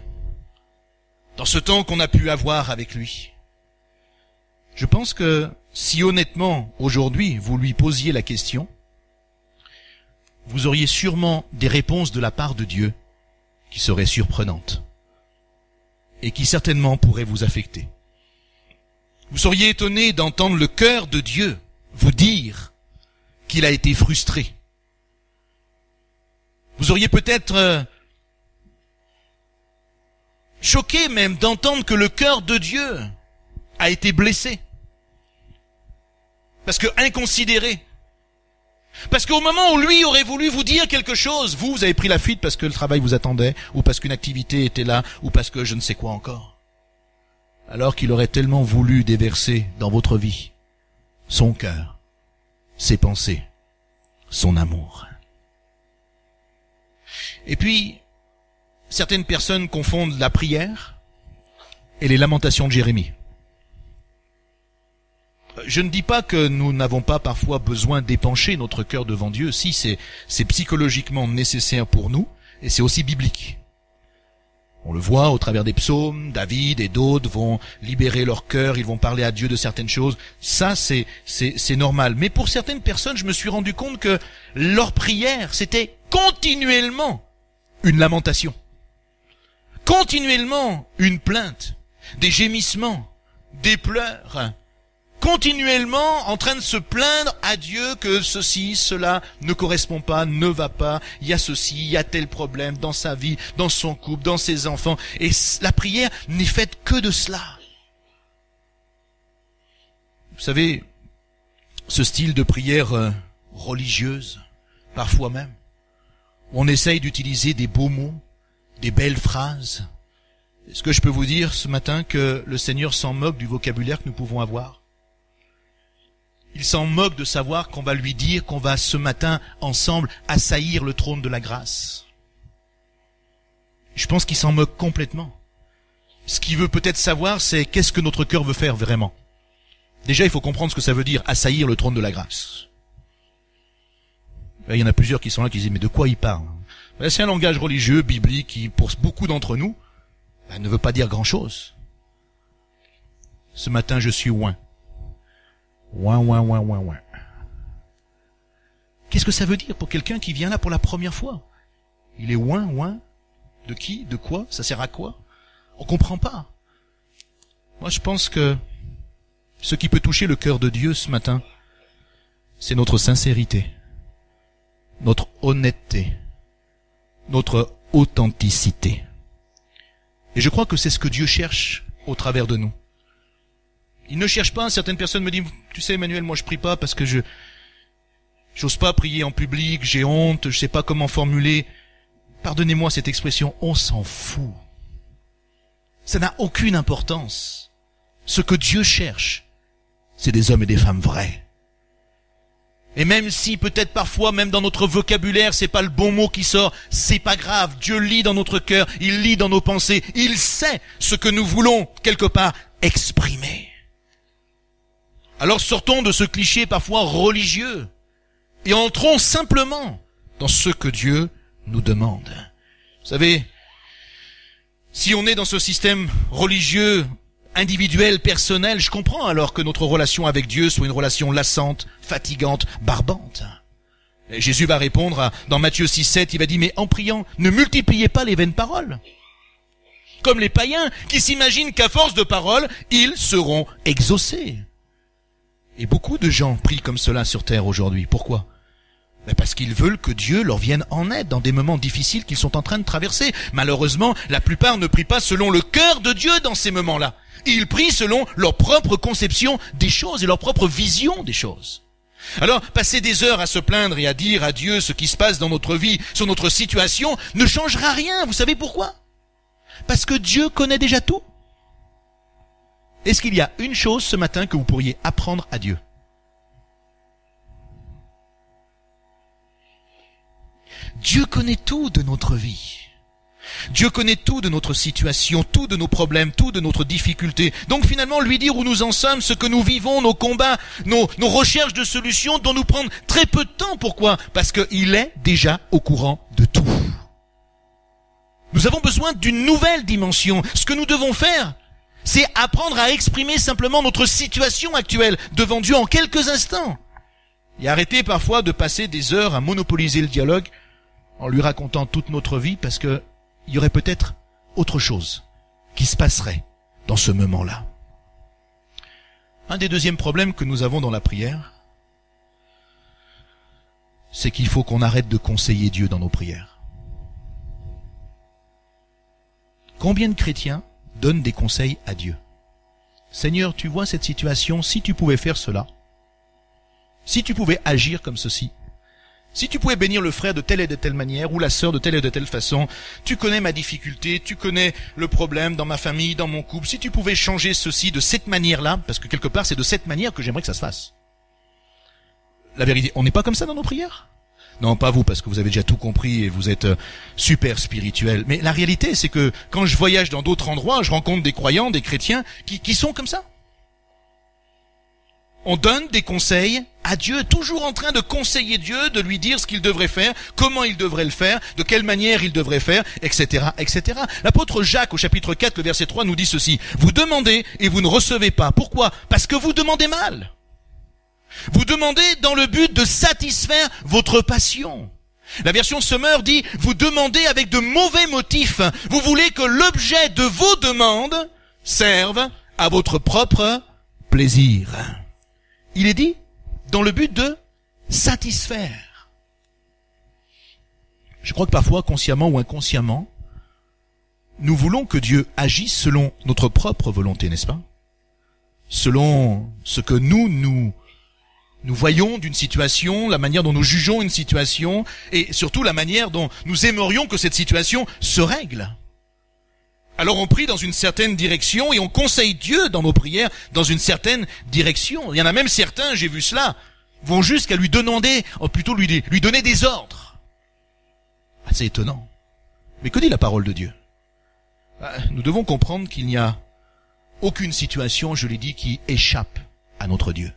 Dans ce temps qu'on a pu avoir avec lui? Je pense que si honnêtement aujourd'hui vous lui posiez la question, vous auriez sûrement des réponses de la part de Dieu qui seraient surprenantes et qui certainement pourraient vous affecter. Vous seriez étonné d'entendre le cœur de Dieu vous dire qu'il a été frustré. Vous auriez peut-être euh, choqué même d'entendre que le cœur de Dieu a été blessé. Parce que inconsidéré. Parce qu'au moment où lui aurait voulu vous dire quelque chose, vous, vous avez pris la fuite parce que le travail vous attendait, ou parce qu'une activité était là, ou parce que je ne sais quoi encore. Alors qu'il aurait tellement voulu déverser dans votre vie son cœur, ses pensées, son amour. Et puis, certaines personnes confondent la prière et les lamentations de Jérémie. Je ne dis pas que nous n'avons pas parfois besoin d'épancher notre cœur devant Dieu. Si, c'est, c'est psychologiquement nécessaire pour nous, et c'est aussi biblique. On le voit au travers des psaumes, David et d'autres vont libérer leur cœur, ils vont parler à Dieu de certaines choses. Ça, c'est, c'est, c'est normal. Mais pour certaines personnes, je me suis rendu compte que leur prière, c'était continuellement une lamentation. Continuellement une plainte, des gémissements, des pleurs, continuellement en train de se plaindre à Dieu que ceci, cela ne correspond pas, ne va pas, il y a ceci, il y a tel problème dans sa vie, dans son couple, dans ses enfants. Et la prière n'est faite que de cela. Vous savez, ce style de prière euh, religieuse, parfois même, on essaye d'utiliser des beaux mots, des belles phrases. Est-ce que je peux vous dire ce matin que le Seigneur s'en moque du vocabulaire que nous pouvons avoir? Il s'en moque de savoir qu'on va lui dire qu'on va ce matin ensemble assaillir le trône de la grâce. Je pense qu'il s'en moque complètement. Ce qu'il veut peut-être savoir, c'est qu'est-ce que notre cœur veut faire vraiment. Déjà, il faut comprendre ce que ça veut dire assaillir le trône de la grâce. Il y en a plusieurs qui sont là qui disent mais de quoi il parle? C'est un langage religieux, biblique, qui pour beaucoup d'entre nous ben, ne veut pas dire grand-chose. Ce matin, je suis loin. Ouin, ouin, ouin, ouin, ouin. Qu'est-ce que ça veut dire pour quelqu'un qui vient là pour la première fois? Il est ouin, ouin De qui? De quoi? Ça sert à quoi? On comprend pas. Moi, je pense que ce qui peut toucher le cœur de Dieu ce matin, c'est notre sincérité, notre honnêteté, notre authenticité. Et je crois que c'est ce que Dieu cherche au travers de nous. Il ne cherche pas. Certaines personnes me disent, tu sais, Emmanuel, moi je prie pas parce que je j'ose pas prier en public, j'ai honte, je sais pas comment formuler. Pardonnez-moi cette expression, on s'en fout. Ça n'a aucune importance. Ce que Dieu cherche, c'est des hommes et des femmes vrais. Et même si peut-être parfois, même dans notre vocabulaire, c'est pas le bon mot qui sort, c'est pas grave. Dieu lit dans notre cœur, il lit dans nos pensées, il sait ce que nous voulons quelque part exprimer. Alors sortons de ce cliché parfois religieux et entrons simplement dans ce que Dieu nous demande. Vous savez, si on est dans ce système religieux individuel, personnel, je comprends alors que notre relation avec Dieu soit une relation lassante, fatigante, barbante. Jésus va répondre dans Matthieu 6, 7, il va dire, mais en priant, ne multipliez pas les vaines paroles. Comme les païens qui s'imaginent qu'à force de paroles, ils seront exaucés. Et beaucoup de gens prient comme cela sur terre aujourd'hui. Pourquoi? Ben Parce qu'ils veulent que Dieu leur vienne en aide dans des moments difficiles qu'ils sont en train de traverser. Malheureusement, la plupart ne prient pas selon le cœur de Dieu dans ces moments-là. Ils prient selon leur propre conception des choses et leur propre vision des choses. Alors, passer des heures à se plaindre et à dire à Dieu ce qui se passe dans notre vie, sur notre situation, ne changera rien. Vous savez pourquoi? Parce que Dieu connaît déjà tout. Est-ce qu'il y a une chose ce matin que vous pourriez apprendre à Dieu? Dieu connaît tout de notre vie. Dieu connaît tout de notre situation, tout de nos problèmes, tout de notre difficulté. Donc finalement, lui dire où nous en sommes, ce que nous vivons, nos combats, nos, recherches de solutions, dont nous prendre très peu de temps. Pourquoi? Parce qu'il est déjà au courant de tout. Nous avons besoin d'une nouvelle dimension. Ce que nous devons faire, c'est apprendre à exprimer simplement notre situation actuelle devant Dieu en quelques instants. Et arrêter parfois de passer des heures à monopoliser le dialogue en lui racontant toute notre vie parce que il y aurait peut-être autre chose qui se passerait dans ce moment-là. Un des deuxièmes problèmes que nous avons dans la prière, c'est qu'il faut qu'on arrête de conseiller Dieu dans nos prières. Combien de chrétiens donnent des conseils à Dieu Seigneur, tu vois cette situation, si tu pouvais faire cela, si tu pouvais agir comme ceci, si tu pouvais bénir le frère de telle et de telle manière, ou la sœur de telle et de telle façon, tu connais ma difficulté, tu connais le problème dans ma famille, dans mon couple, si tu pouvais changer ceci de cette manière-là, parce que quelque part c'est de cette manière que j'aimerais que ça se fasse. La vérité, on n'est pas comme ça dans nos prières? Non, pas vous, parce que vous avez déjà tout compris et vous êtes euh, super spirituel. Mais la réalité, c'est que quand je voyage dans d'autres endroits, je rencontre des croyants, des chrétiens, qui, qui sont comme ça. On donne des conseils à Dieu, toujours en train de conseiller Dieu, de lui dire ce qu'il devrait faire, comment il devrait le faire, de quelle manière il devrait faire, etc., etc. L'apôtre Jacques, au chapitre 4, le verset 3, nous dit ceci. Vous demandez et vous ne recevez pas. Pourquoi? Parce que vous demandez mal. Vous demandez dans le but de satisfaire votre passion. La version Summer dit, vous demandez avec de mauvais motifs. Vous voulez que l'objet de vos demandes serve à votre propre plaisir. Il est dit dans le but de satisfaire. Je crois que parfois, consciemment ou inconsciemment, nous voulons que Dieu agisse selon notre propre volonté, n'est-ce pas? Selon ce que nous, nous, nous voyons d'une situation, la manière dont nous jugeons une situation, et surtout la manière dont nous aimerions que cette situation se règle. Alors on prie dans une certaine direction et on conseille Dieu dans nos prières dans une certaine direction. Il y en a même certains, j'ai vu cela, vont jusqu'à lui demander, ou plutôt lui, lui donner des ordres. C'est étonnant. Mais que dit la parole de Dieu? Ah, Nous devons comprendre qu'il n'y a aucune situation, je l'ai dit, qui échappe à notre Dieu.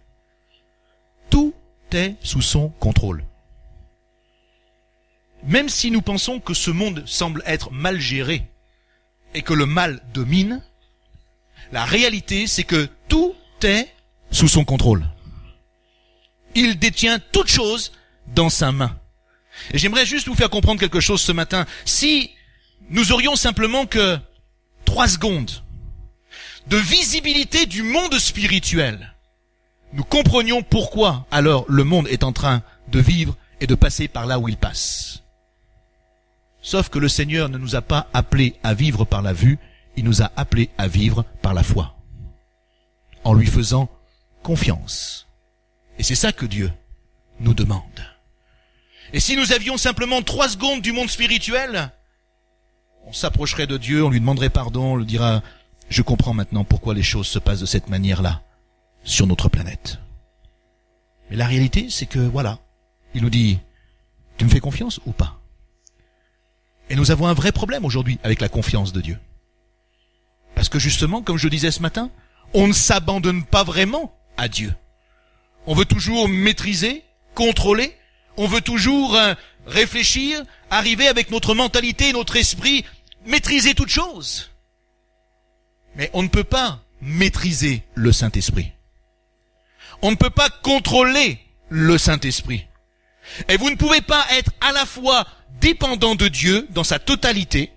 Sous son contrôle. Même si nous pensons que ce monde semble être mal géré, et que le mal domine, la réalité c'est que tout est sous son contrôle. Il détient toute chose dans sa main. Et j'aimerais juste vous faire comprendre quelque chose ce matin. Si nous aurions simplement que trois secondes de visibilité du monde spirituel, nous comprenions pourquoi alors le monde est en train de vivre et de passer par là où il passe. Sauf que le Seigneur ne nous a pas appelés à vivre par la vue, il nous a appelés à vivre par la foi. En lui faisant confiance. Et c'est ça que Dieu nous demande. Et si nous avions simplement trois secondes du monde spirituel, on s'approcherait de Dieu, on lui demanderait pardon, on lui dira, je comprends maintenant pourquoi les choses se passent de cette manière-là sur notre planète. Mais la réalité, c'est que voilà, il nous dit, tu me fais confiance ou pas? Et nous avons un vrai problème aujourd'hui avec la confiance de Dieu. Parce que justement, comme je disais ce matin, on ne s'abandonne pas vraiment à Dieu. On veut toujours maîtriser, contrôler, on veut toujours euh, réfléchir, arriver avec notre mentalité, notre esprit, maîtriser toute chose. Mais on ne peut pas maîtriser le Saint-Esprit. On ne peut pas contrôler le Saint-Esprit. Et vous ne pouvez pas être à la fois dépendant de Dieu dans sa totalité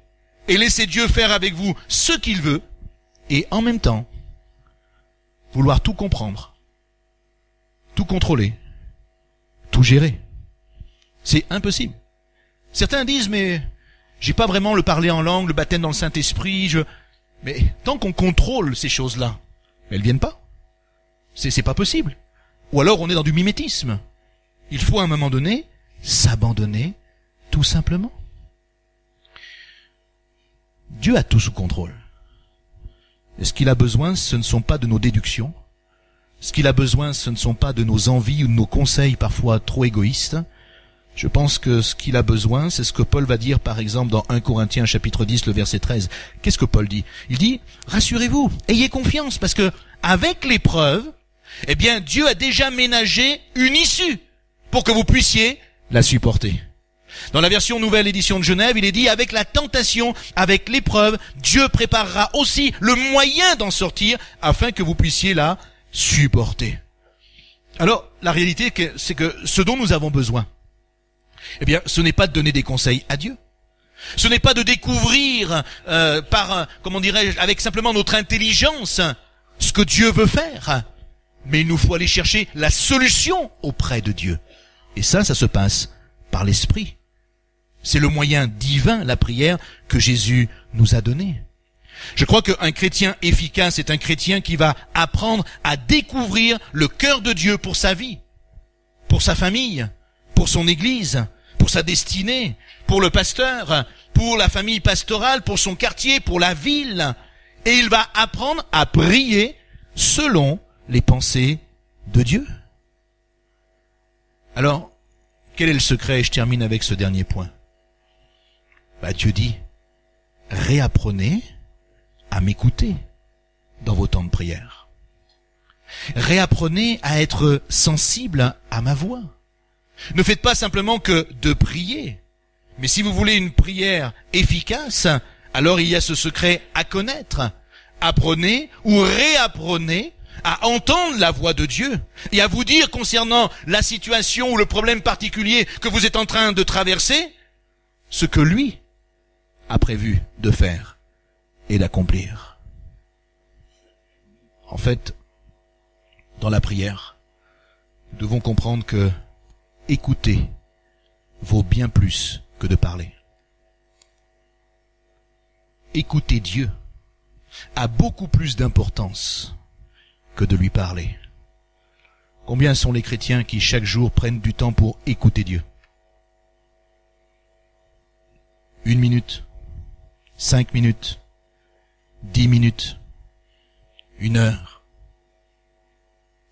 et laisser Dieu faire avec vous ce qu'il veut et en même temps vouloir tout comprendre, tout contrôler, tout gérer. C'est impossible. Certains disent mais j'ai pas vraiment le parler en langue, le baptême dans le Saint-Esprit, je mais tant qu'on contrôle ces choses-là, elles viennent pas. C'est pas possible. Ou alors on est dans du mimétisme. Il faut à un moment donné s'abandonner tout simplement. Dieu a tout sous contrôle. Et ce qu'il a besoin, ce ne sont pas de nos déductions. Ce qu'il a besoin, ce ne sont pas de nos envies ou de nos conseils parfois trop égoïstes. Je pense que ce qu'il a besoin, c'est ce que Paul va dire par exemple dans 1 Corinthiens chapitre 10 le verset 13. Qu'est-ce que Paul dit? Il dit rassurez-vous, ayez confiance parce que avec l'épreuve, eh bien Dieu a déjà ménagé une issue pour que vous puissiez la supporter. Dans la version nouvelle édition de Genève, il est dit avec la tentation, avec l'épreuve, Dieu préparera aussi le moyen d'en sortir afin que vous puissiez la supporter. Alors, la réalité, c'est que ce dont nous avons besoin, eh bien, ce n'est pas de donner des conseils à Dieu. Ce n'est pas de découvrir euh, par, comment dirais-je, avec simplement notre intelligence ce que Dieu veut faire. Mais il nous faut aller chercher la solution auprès de Dieu. Et ça, ça se passe par l'Esprit. C'est le moyen divin, la prière, que Jésus nous a donné. Je crois qu'un chrétien efficace est un chrétien qui va apprendre à découvrir le cœur de Dieu pour sa vie, pour sa famille, pour son église, pour sa destinée, pour le pasteur, pour la famille pastorale, pour son quartier, pour la ville. Et il va apprendre à prier selon les pensées de Dieu. Alors, quel est le secret Je termine avec ce dernier point. Bah, Dieu dit, réapprenez à m'écouter dans vos temps de prière. Réapprenez à être sensible à ma voix. Ne faites pas simplement que de prier. Mais si vous voulez une prière efficace, alors il y a ce secret à connaître. Apprenez ou réapprenez à entendre la voix de Dieu et à vous dire concernant la situation ou le problème particulier que vous êtes en train de traverser, ce que lui a prévu de faire et d'accomplir. En fait, dans la prière, nous devons comprendre que écouter vaut bien plus que de parler. Écouter Dieu a beaucoup plus d'importance que de lui parler. Combien sont les chrétiens qui chaque jour prennent du temps pour écouter Dieu? Une minute, cinq minutes, dix minutes, une heure.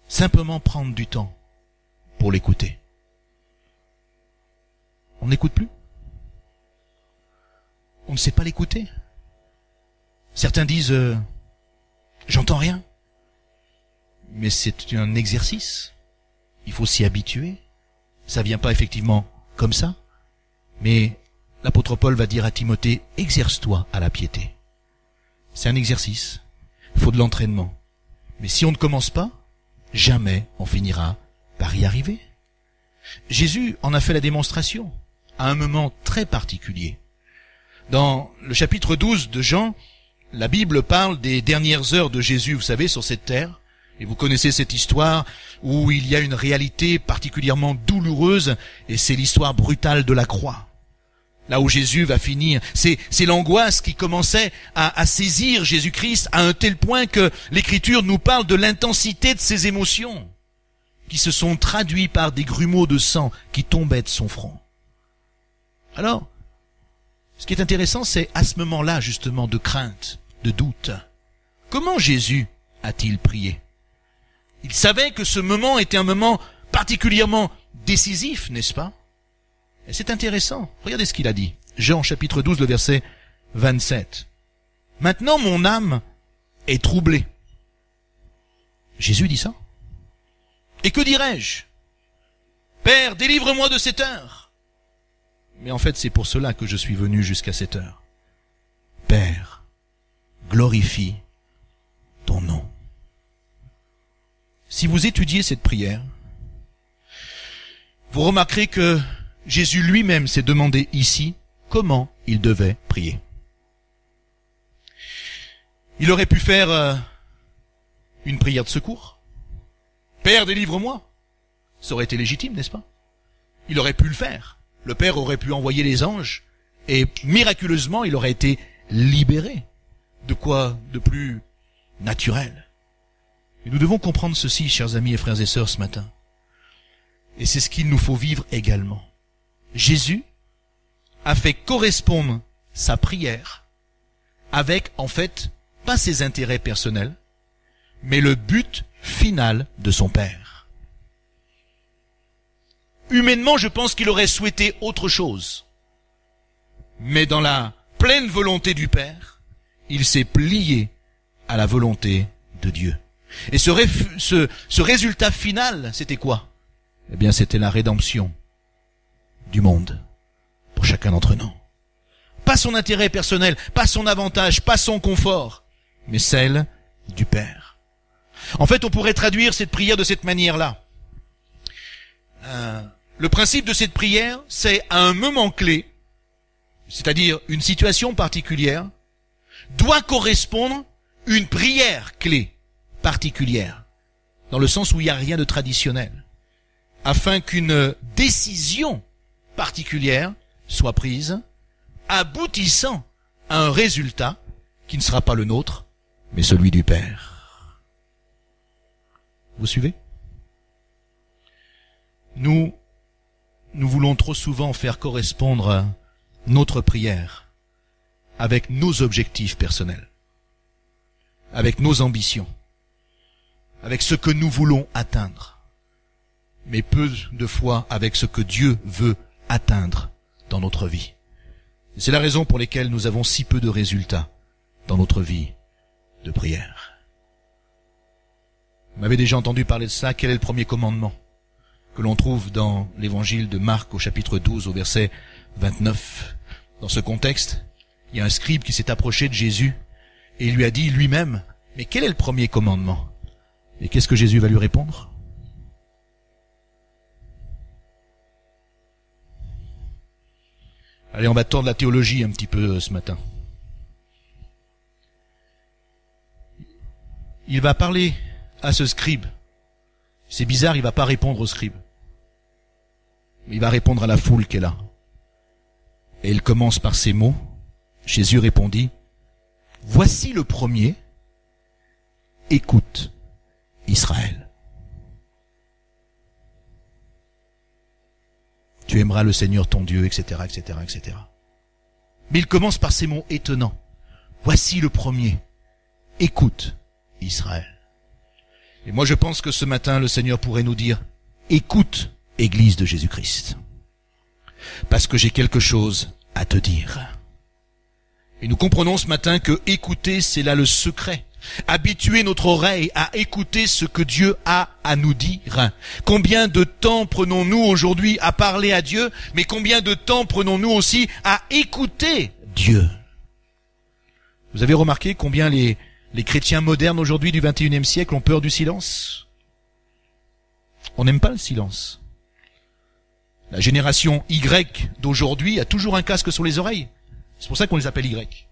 Simplement prendre du temps pour l'écouter. On n'écoute plus? On ne sait pas l'écouter? Certains disent euh, j'entends rien. Mais c'est un exercice. Il faut s'y habituer. Ça vient pas effectivement comme ça. Mais l'apôtre Paul va dire à Timothée, exerce-toi à la piété. C'est un exercice. Il faut de l'entraînement. Mais si on ne commence pas, jamais on finira par y arriver. Jésus en a fait la démonstration à un moment très particulier. Dans le chapitre 12 de Jean, la Bible parle des dernières heures de Jésus, vous savez, sur cette terre. Et vous connaissez cette histoire où il y a une réalité particulièrement douloureuse, et c'est l'histoire brutale de la croix. Là où Jésus va finir, c'est, l'angoisse qui commençait à, saisir Jésus-Christ à un tel point que l'Écriture nous parle de l'intensité de ses émotions, qui se sont traduits par des grumeaux de sang qui tombaient de son front. Alors, ce qui est intéressant, c'est à ce moment-là, justement, de crainte, de doute. Comment Jésus a-t-il prié? Il savait que ce moment était un moment particulièrement décisif, n'est-ce pas? C'est intéressant. Regardez ce qu'il a dit. Jean chapitre 12, le verset 27. Maintenant mon âme est troublée. Jésus dit ça. Et que dirais-je? Père, délivre-moi de cette heure. Mais en fait, c'est pour cela que je suis venu jusqu'à cette heure. Père, glorifie ton nom. Si vous étudiez cette prière, vous remarquerez que Jésus lui-même s'est demandé ici comment il devait prier. Il aurait pu faire euh, une prière de secours. Père, délivre-moi. Ça aurait été légitime, n'est-ce pas? Il aurait pu le faire le Père aurait pu envoyer les anges et miraculeusement il aurait été libéré. De quoi de plus naturel Et nous devons comprendre ceci, chers amis et frères et sœurs, ce matin. Et c'est ce qu'il nous faut vivre également. Jésus a fait correspondre sa prière avec, en fait, pas ses intérêts personnels, mais le but final de son Père. Humainement, je pense qu'il aurait souhaité autre chose. Mais dans la pleine volonté du Père, il s'est plié à la volonté de Dieu. Et ce, résultat final, c'était quoi? Eh bien, c'était la rédemption du monde pour chacun d'entre nous. Pas son intérêt personnel, pas son avantage, pas son confort, mais celle du Père. En fait, on pourrait traduire cette prière de cette manière-là. Euh, le principe de cette prière, c'est à un moment clé, c'est-à-dire une situation particulière, doit correspondre une prière clé particulière, dans le sens où il n'y a rien de traditionnel, afin qu'une décision particulière soit prise, aboutissant à un résultat qui ne sera pas le nôtre, mais celui du Père. Vous suivez? Nous, nous voulons trop souvent faire correspondre notre prière avec nos objectifs personnels, avec nos ambitions, avec ce que nous voulons atteindre, mais peu de fois avec ce que Dieu veut atteindre dans notre vie. C'est la raison pour laquelle nous avons si peu de résultats dans notre vie de prière. Vous m'avez déjà entendu parler de ça. Quel est le premier commandement que l'on trouve dans l'évangile de Marc au chapitre 12 au verset 29 Dans ce contexte, il y a un scribe qui s'est approché de Jésus et lui a dit lui-même, mais quel est le premier commandement? Et qu'est-ce que Jésus va lui répondre? Allez, on va tordre la théologie un petit peu euh, ce matin. Il va parler à ce scribe. C'est bizarre, il va pas répondre au scribe. Mais il va répondre à la foule qui est là. Et il commence par ces mots. Jésus répondit, Voici le premier, écoute Israël. Tu aimeras le Seigneur ton Dieu, etc., etc., etc. Mais il commence par ces mots étonnants. Voici le premier. Écoute, Israël. Et moi je pense que ce matin le Seigneur pourrait nous dire, écoute, Église de Jésus-Christ. Parce que j'ai quelque chose à te dire. Et nous comprenons ce matin que écouter, c'est là le secret habituer notre oreille à écouter ce que Dieu a à nous dire. Combien de temps prenons-nous aujourd'hui à parler à Dieu, mais combien de temps prenons-nous aussi à écouter Dieu? Vous avez remarqué combien les, chrétiens modernes aujourd'hui du 21e siècle ont peur du silence? On n'aime pas le silence. La génération Y d'aujourd'hui a toujours un casque sur les oreilles. C'est pour ça qu'on les appelle Y.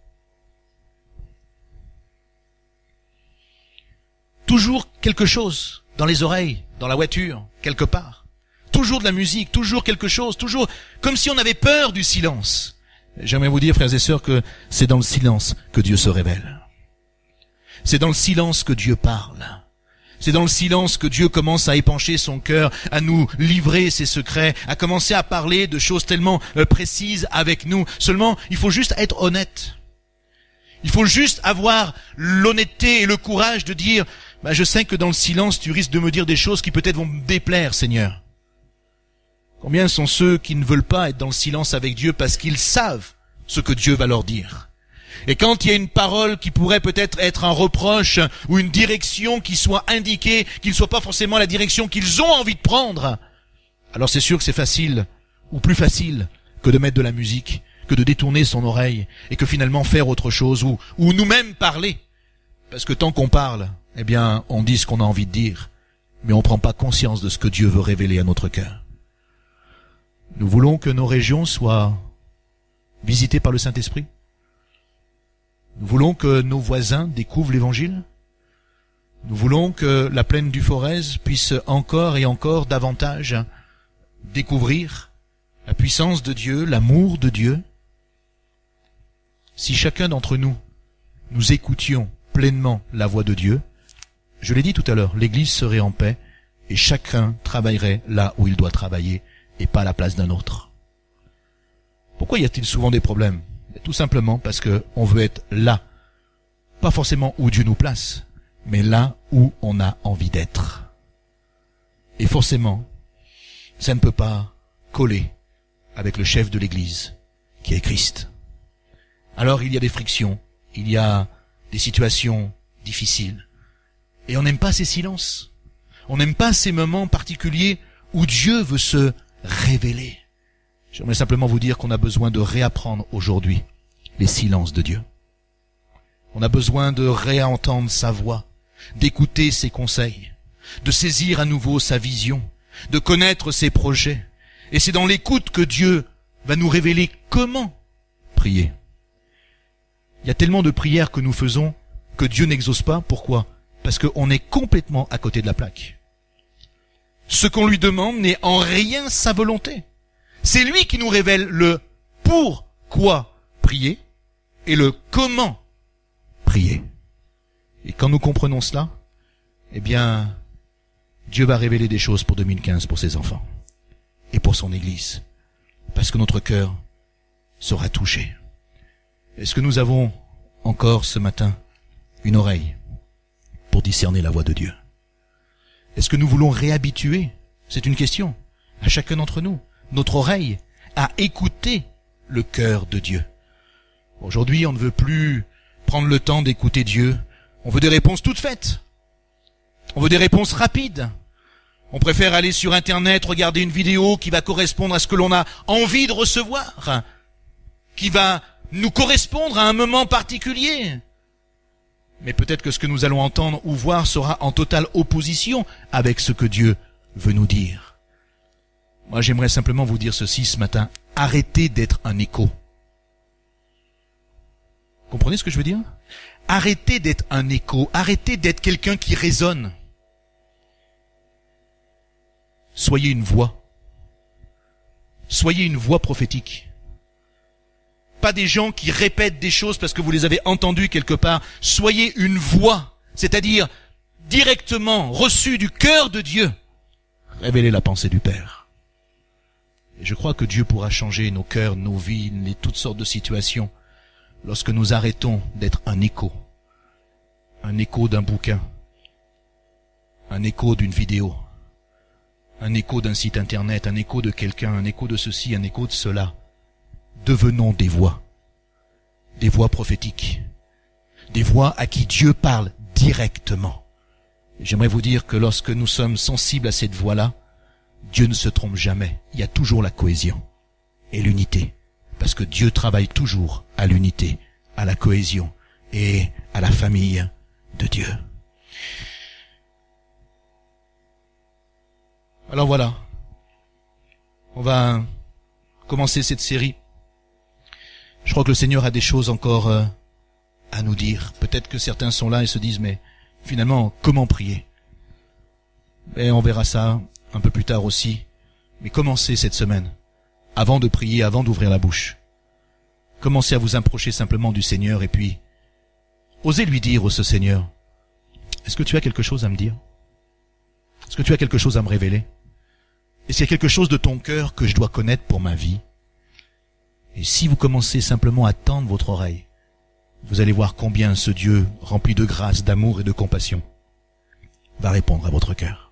Toujours quelque chose dans les oreilles, dans la voiture, quelque part. Toujours de la musique, toujours quelque chose, toujours comme si on avait peur du silence. J'aimerais vous dire, frères et sœurs, que c'est dans le silence que Dieu se révèle. C'est dans le silence que Dieu parle. C'est dans le silence que Dieu commence à épancher son cœur, à nous livrer ses secrets, à commencer à parler de choses tellement euh, précises avec nous. Seulement, il faut juste être honnête. Il faut juste avoir l'honnêteté et le courage de dire, bah, je sais que dans le silence, tu risques de me dire des choses qui peut-être vont me déplaire, Seigneur. Combien sont ceux qui ne veulent pas être dans le silence avec Dieu parce qu'ils savent ce que Dieu va leur dire? Et quand il y a une parole qui pourrait peut-être être un reproche ou une direction qui soit indiquée, qui ne soit pas forcément la direction qu'ils ont envie de prendre, alors c'est sûr que c'est facile, ou plus facile, que de mettre de la musique, que de détourner son oreille, et que finalement faire autre chose, ou, ou nous-mêmes parler. Parce que tant qu'on parle, eh bien, on dit ce qu'on a envie de dire, mais on ne prend pas conscience de ce que Dieu veut révéler à notre cœur. Nous voulons que nos régions soient visitées par le Saint-Esprit. Nous voulons que nos voisins découvrent l'Évangile. Nous voulons que la plaine du Forez puisse encore et encore davantage découvrir la puissance de Dieu, l'amour de Dieu. Si chacun d'entre nous, nous écoutions pleinement la voix de Dieu, je l'ai dit tout à l'heure, l'Église serait en paix et chacun travaillerait là où il doit travailler et pas à la place d'un autre. Pourquoi y a-t-il souvent des problèmes? Tout simplement parce que on veut être là, pas forcément où Dieu nous place, mais là où on a envie d'être. Et forcément, ça ne peut pas coller avec le chef de l'Église, qui est Christ. Alors il y a des frictions, il y a des situations difficiles. Et on n'aime pas ces silences. On n'aime pas ces moments particuliers où Dieu veut se révéler. J'aimerais simplement vous dire qu'on a besoin de réapprendre aujourd'hui les silences de Dieu. On a besoin de réentendre sa voix, d'écouter ses conseils, de saisir à nouveau sa vision, de connaître ses projets. Et c'est dans l'écoute que Dieu va nous révéler comment prier. Il y a tellement de prières que nous faisons que Dieu n'exauce pas. Pourquoi? Parce qu'on est complètement à côté de la plaque. Ce qu'on lui demande n'est en rien sa volonté. C'est lui qui nous révèle le pourquoi prier et le comment prier. Et quand nous comprenons cela, eh bien, Dieu va révéler des choses pour 2015 pour ses enfants et pour son Église, parce que notre cœur sera touché. Est-ce que nous avons encore ce matin une oreille pour discerner la voix de Dieu Est-ce que nous voulons réhabituer? C'est une question à chacun d'entre nous, notre oreille à écouter le cœur de Dieu. Aujourd'hui, on ne veut plus prendre le temps d'écouter Dieu. On veut des réponses toutes faites. On veut des réponses rapides. On préfère aller sur Internet, regarder une vidéo qui va correspondre à ce que l'on a envie de recevoir, qui va nous correspondre à un moment particulier. Mais peut-être que ce que nous allons entendre ou voir sera en totale opposition avec ce que Dieu veut nous dire. Moi, j'aimerais simplement vous dire ceci ce matin. Arrêtez d'être un écho. Comprenez ce que je veux dire? Arrêtez d'être un écho. Arrêtez d'être quelqu'un qui résonne. Soyez une voix. Soyez une voix prophétique. Pas des gens qui répètent des choses parce que vous les avez entendues quelque part. Soyez une voix, c'est-à-dire directement reçue du cœur de Dieu. Révélez la pensée du Père. Et je crois que Dieu pourra changer nos cœurs, nos vies, toutes sortes de situations lorsque nous arrêtons d'être un écho. Un écho d'un bouquin. Un écho d'une vidéo un écho d'un site internet, un écho de quelqu'un, un écho de ceci, un écho de cela. Devenons des voix, des voix prophétiques, des voix à qui Dieu parle directement. J'aimerais vous dire que lorsque nous sommes sensibles à cette voix-là, Dieu ne se trompe jamais. Il y a toujours la cohésion et l'unité. Parce que Dieu travaille toujours à l'unité, à la cohésion et à la famille de Dieu. Alors voilà. On va commencer cette série. Je crois que le Seigneur a des choses encore euh, à nous dire. Peut-être que certains sont là et se disent, mais finalement, comment prier? Et on verra ça un peu plus tard aussi. Mais commencez cette semaine, avant de prier, avant d'ouvrir la bouche. Commencez à vous approcher simplement du Seigneur et puis, osez lui dire, ce Seigneur, est-ce que tu as quelque chose à me dire? Est-ce que tu as quelque chose à me révéler? Est-ce qu'il y a quelque chose de ton cœur que je dois connaître pour ma vie? Et si vous commencez simplement à tendre votre oreille, vous allez voir combien ce Dieu, rempli de grâce, d'amour et de compassion, va répondre à votre cœur,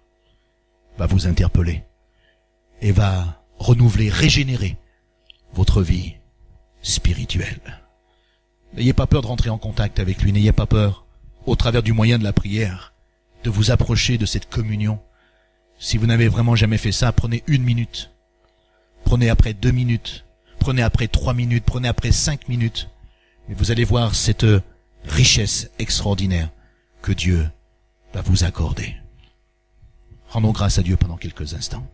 va vous interpeller et va renouveler, régénérer votre vie spirituelle. N'ayez pas peur de rentrer en contact avec lui, n'ayez pas peur, au travers du moyen de la prière, de vous approcher de cette communion si vous n'avez vraiment jamais fait ça, prenez une minute. Prenez après deux minutes. Prenez après trois minutes. Prenez après cinq minutes. Et vous allez voir cette richesse extraordinaire que Dieu va vous accorder. Rendons grâce à Dieu pendant quelques instants.